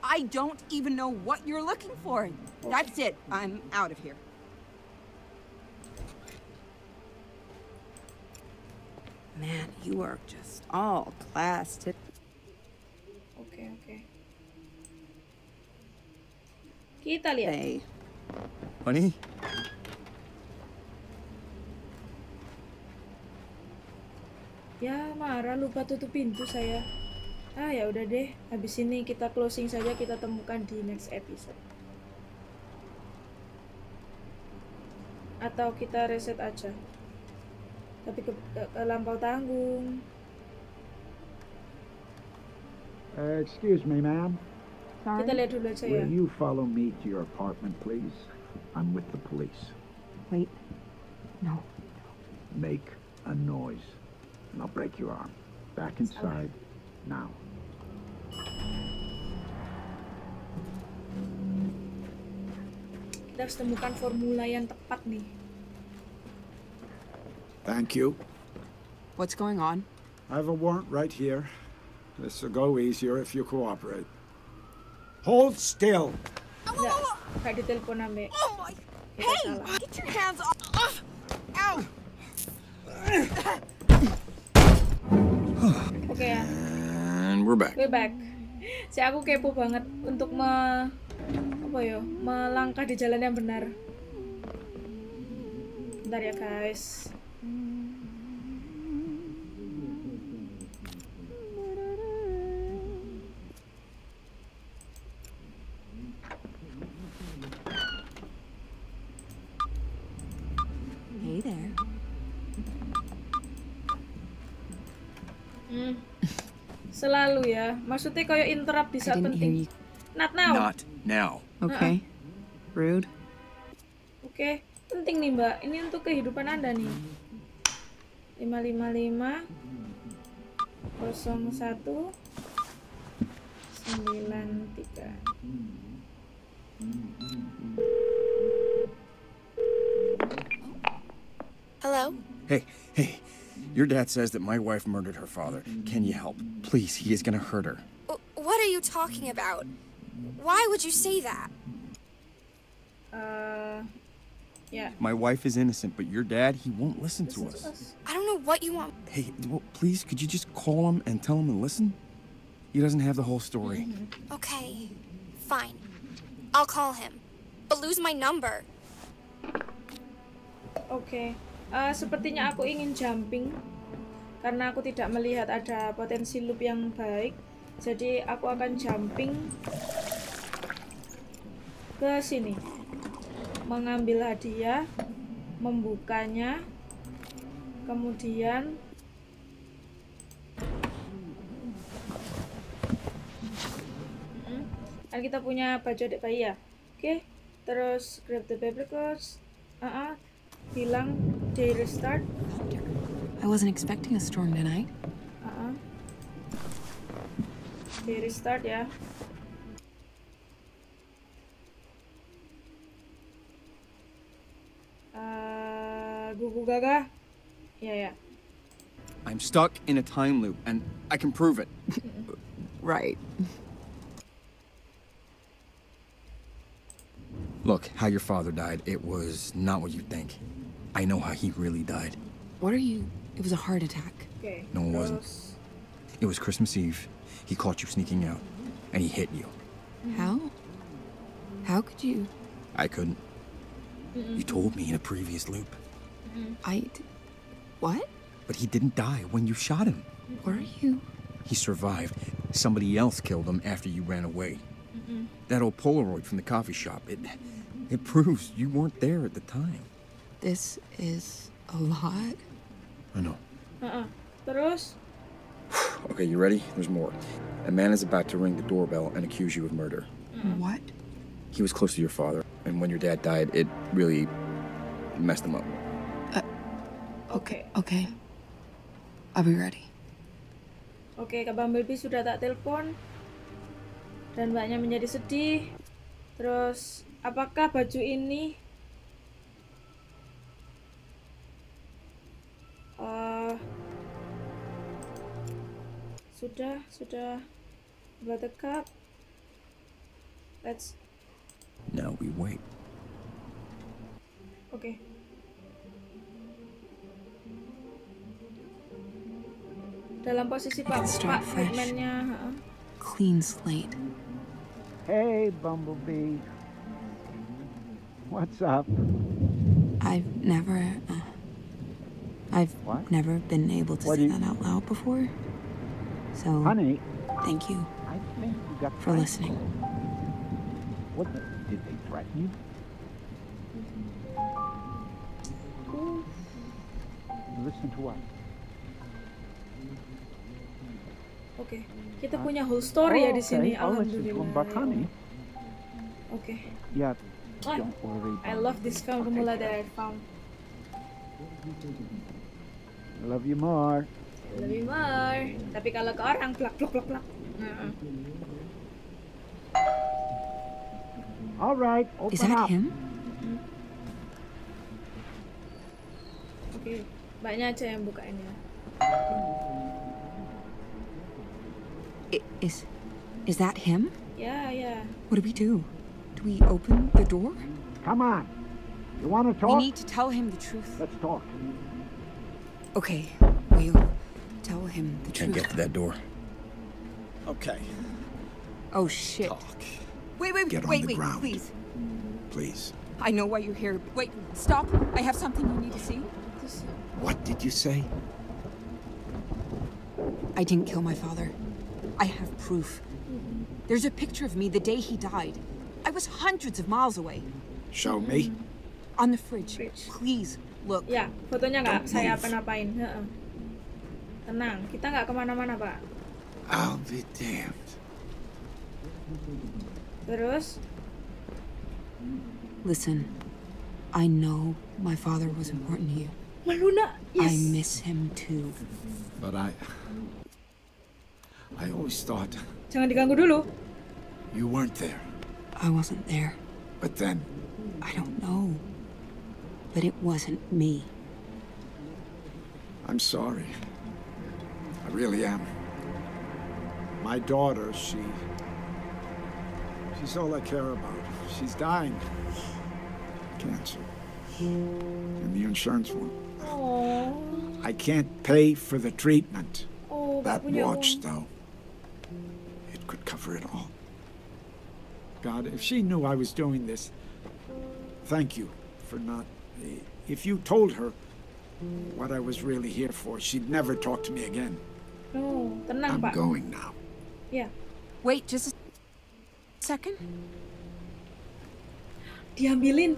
I don't even know what you're looking for. That's it. I'm out of here. Man, you are just all class Kita lihat. Hey. Honey? Ya, marah lupa tutup pintu saya. Ah, ya udah deh. Habis ini kita closing saja, kita temukan di next episode. Atau kita reset aja. Tapi ke, ke, ke lampau tanggung. Uh, excuse me, ma'am. Kita lihat dulu aja ya. Will you follow me to your apartment, please? I'm with the police. Wait. No. Make a noise, and I'll break your arm. Back inside, now. Kita harus temukan formula yang tepat nih. Thank you. What's going on? I have a warrant right here. This will go easier if you cooperate. Hold still. Nggak ditelepon ambe. Oh my. Hey! Get your hands off! Ow! Oke ya. And we're back. We're back. Si aku kepo banget untuk me apa ya melangkah di jalan yang benar. Bentar ya guys. Selalu ya. Maksudnya kayak interrupt hear penting. Not now. Not now. Okay. Rude. Oke, penting nih Mbak. Ini untuk kehidupan Anda nih. 555 01 93 Hello? Hey, hey. Your dad says that my wife murdered her father. Can you help? Please, he is gonna hurt her. What are you talking about? Why would you say that? Eh, ya. My wife is innocent, but your dad, he won't listen to Listen to us. us. I don't know what you want. Hey, well, please, could you just call him and tell him to listen? He doesn't have the whole story. Okay, fine. I'll call him. But lose my number. Oke, Eh, sepertinya aku ingin jumping karena aku tidak melihat ada potensi loop yang baik. Jadi aku akan jumping ke sini, mengambil hadiah, membukanya, kemudian Mm, kan kita punya baju adik bayi ya, oke? Terus grab the paper clothes, uh bilang day restart I wasn't expecting a storm tonight. uh day restart ya uh, gugu gaga ya ya I'm stuck in a time loop, and I can prove it. *laughs* Right. Look, how your father died, it was not what you think. I know how he really died. What are you? It was a heart attack. oke No, it wasn't. It was Christmas Eve. He caught you sneaking out, and he hit you. How? How could you? I couldn't. You told me in a previous loop. I. d- What? But he didn't die when you shot him. Were you? He survived. Somebody else killed him after you ran away. That old Polaroid from the coffee shop, it it proves you weren't there at the time. This is a lot. I know. uh terus *sighs* Okay, you ready? There's more. A man is about to ring the doorbell and accuse you of murder. What? He was close to your father, and when your dad died, it really messed him up. oke Okay. Okay. I'll be ready. oke Kak Bumblebee sudah tak telepon dan mbaknya menjadi sedih terus apakah baju ini eh sudah sudah buttercup let's Now we wait. oke dalam posisi pak pak. Batman-nya. Clean slate. Hey, Bumblebee. What's up? I've never. I've What? never been able to What say you- that out loud before. So Honey, thank you I think you got for frightened. listening. What the, did they threaten you? Listen to what? oke kita punya whole story ya di sini I'll listen to 'em, alhamdulillah but honey, oke yeah, Ah, don't worry. I love this film formula that I found I love you more. lebih more tapi kalau ke orang plak plak plak plak Heeh. All right, open Is that up. him? oke mbaknya aja yang bukain ya Is is that him? ya ya What do we do? Do we open the door? Come on. You want to talk? We need to tell him the truth. Let's talk. Okay, we'll tell him the Can't get to that door. Okay. Oh shit. Talk. Wait, wait, Get on wait, the wait, ground. please. Please. I know why you're here. Wait, stop. I have something you need to see. terus What did you say? I didn't kill my father. I have proof. There's a picture of me the day he died. I was hundreds of miles away. Show me. On the fridge. Fridge. Please, look. ya fotonya nggak saya apa-apain tenang kita nggak ke mana-mana pak I'll be damned. Terus? Listen, I know my father was important to you. Meluna, yes. I miss him too. But I. I always thought Jangan diganggu dulu. you weren't there. I wasn't there. But then, I don't know. But it wasn't me. I'm sorry. I really am. My daughter, she. She's all I care about. She's dying. Cancer. And the insurance won't. Oh, I can't pay for the treatment. oh, That punya watch, uang. though, it could cover it all. God, if she knew I was doing this, thank you for not. If you told her what I was really here for, she'd never talk to me again. No, tenang I'm pak. going now. Ya, Wait just a second. diambilin.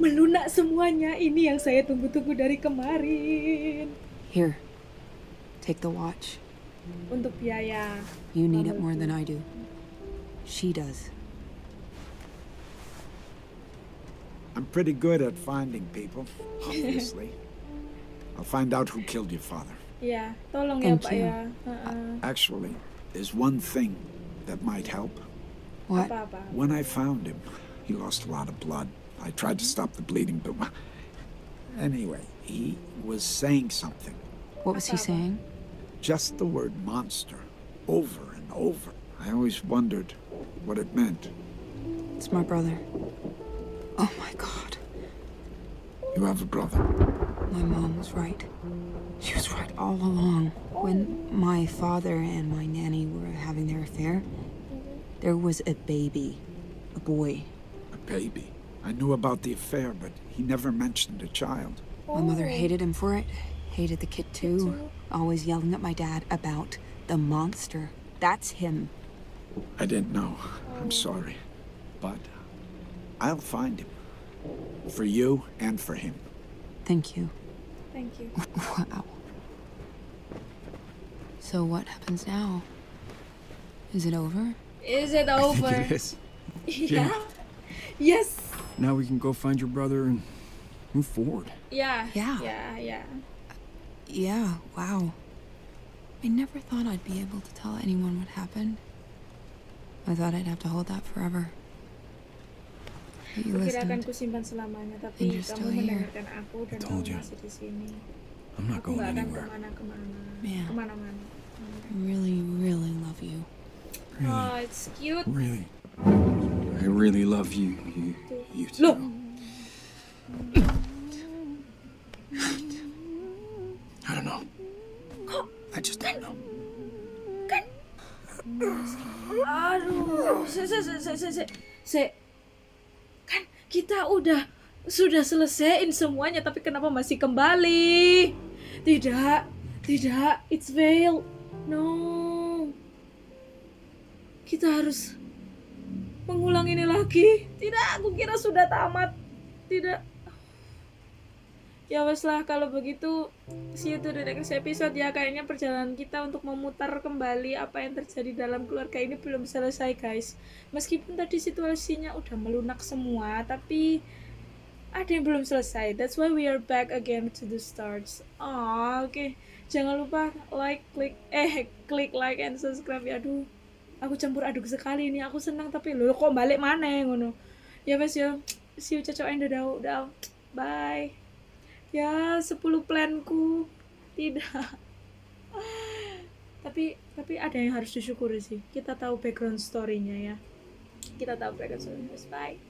Melunak semuanya. Ini yang saya tunggu-tunggu dari kemarin. Here, take the watch. Untuk biaya. You need it more than I do. She does. I'm pretty good at finding people, obviously. *laughs* I'll find out who killed your father. Ya, tolong ya Thank pak you. ya. Heeh. Actually, there's one thing that might help. What? When I found him, he lost a lot of blood. I tried to stop the bleeding, but anyway, he was saying something. What was he saying? Just the word monster, over and over. I always wondered what it meant. It's my brother. Oh my god. You have a brother. My mom was right. She was right all along. When my father and my nanny were having their affair, there was a baby, a boy. A baby. I knew about the affair, but he never mentioned a child. My mother hated him for it, hated the kid too, always yelling at my dad about the monster. That's him. I didn't know. I'm sorry. But I'll find him. For you and for him. Thank you. Thank you. *laughs* Wow. So what happens now? Is it over? Is it over? I think it is. *laughs* Yeah. Yes. Now we can go find your brother and move forward. Yeah. Yeah. Yeah. ya. Yeah, wow. I never thought I'd be able to tell anyone what happened. I thought I'd have to hold that forever. But you Kukira akan listened. selamanya, tapi And you're still here. aku dan I told you. di sini. I'm not Aku going anywhere. kemana-kemana. Yeah. Kemana-mana. I really, really love you. Oh, it's cute. Really. I really love you. You, you too. Look. I don't know. I just don't know. Aduh, se, se, se, se, se. Kan kita udah sudah selesaiin semuanya, tapi kenapa masih kembali? Tidak, tidak, it's veil. No. Kita harus mengulang ini lagi. Tidak, aku kira sudah tamat. Tidak. Ya wes lah kalau begitu see you to the next episode ya. Kayaknya perjalanan kita untuk memutar kembali apa yang terjadi dalam keluarga ini belum selesai guys. Meskipun tadi situasinya udah melunak semua tapi ada yang belum selesai. That's why we are back again to the starts ah oke. Jangan lupa like klik *laughs* eh klik like and subscribe. Ya aduh. Aku campur aduk sekali ini. Aku senang tapi lo kok balik mana ngono. Ya wes ya. See you cocok and dadah. Bye ya 10 planku. Tidak. Tapi tapi ada yang harus disyukuri sih. Kita tahu background story-nya ya. Kita tahu background story bye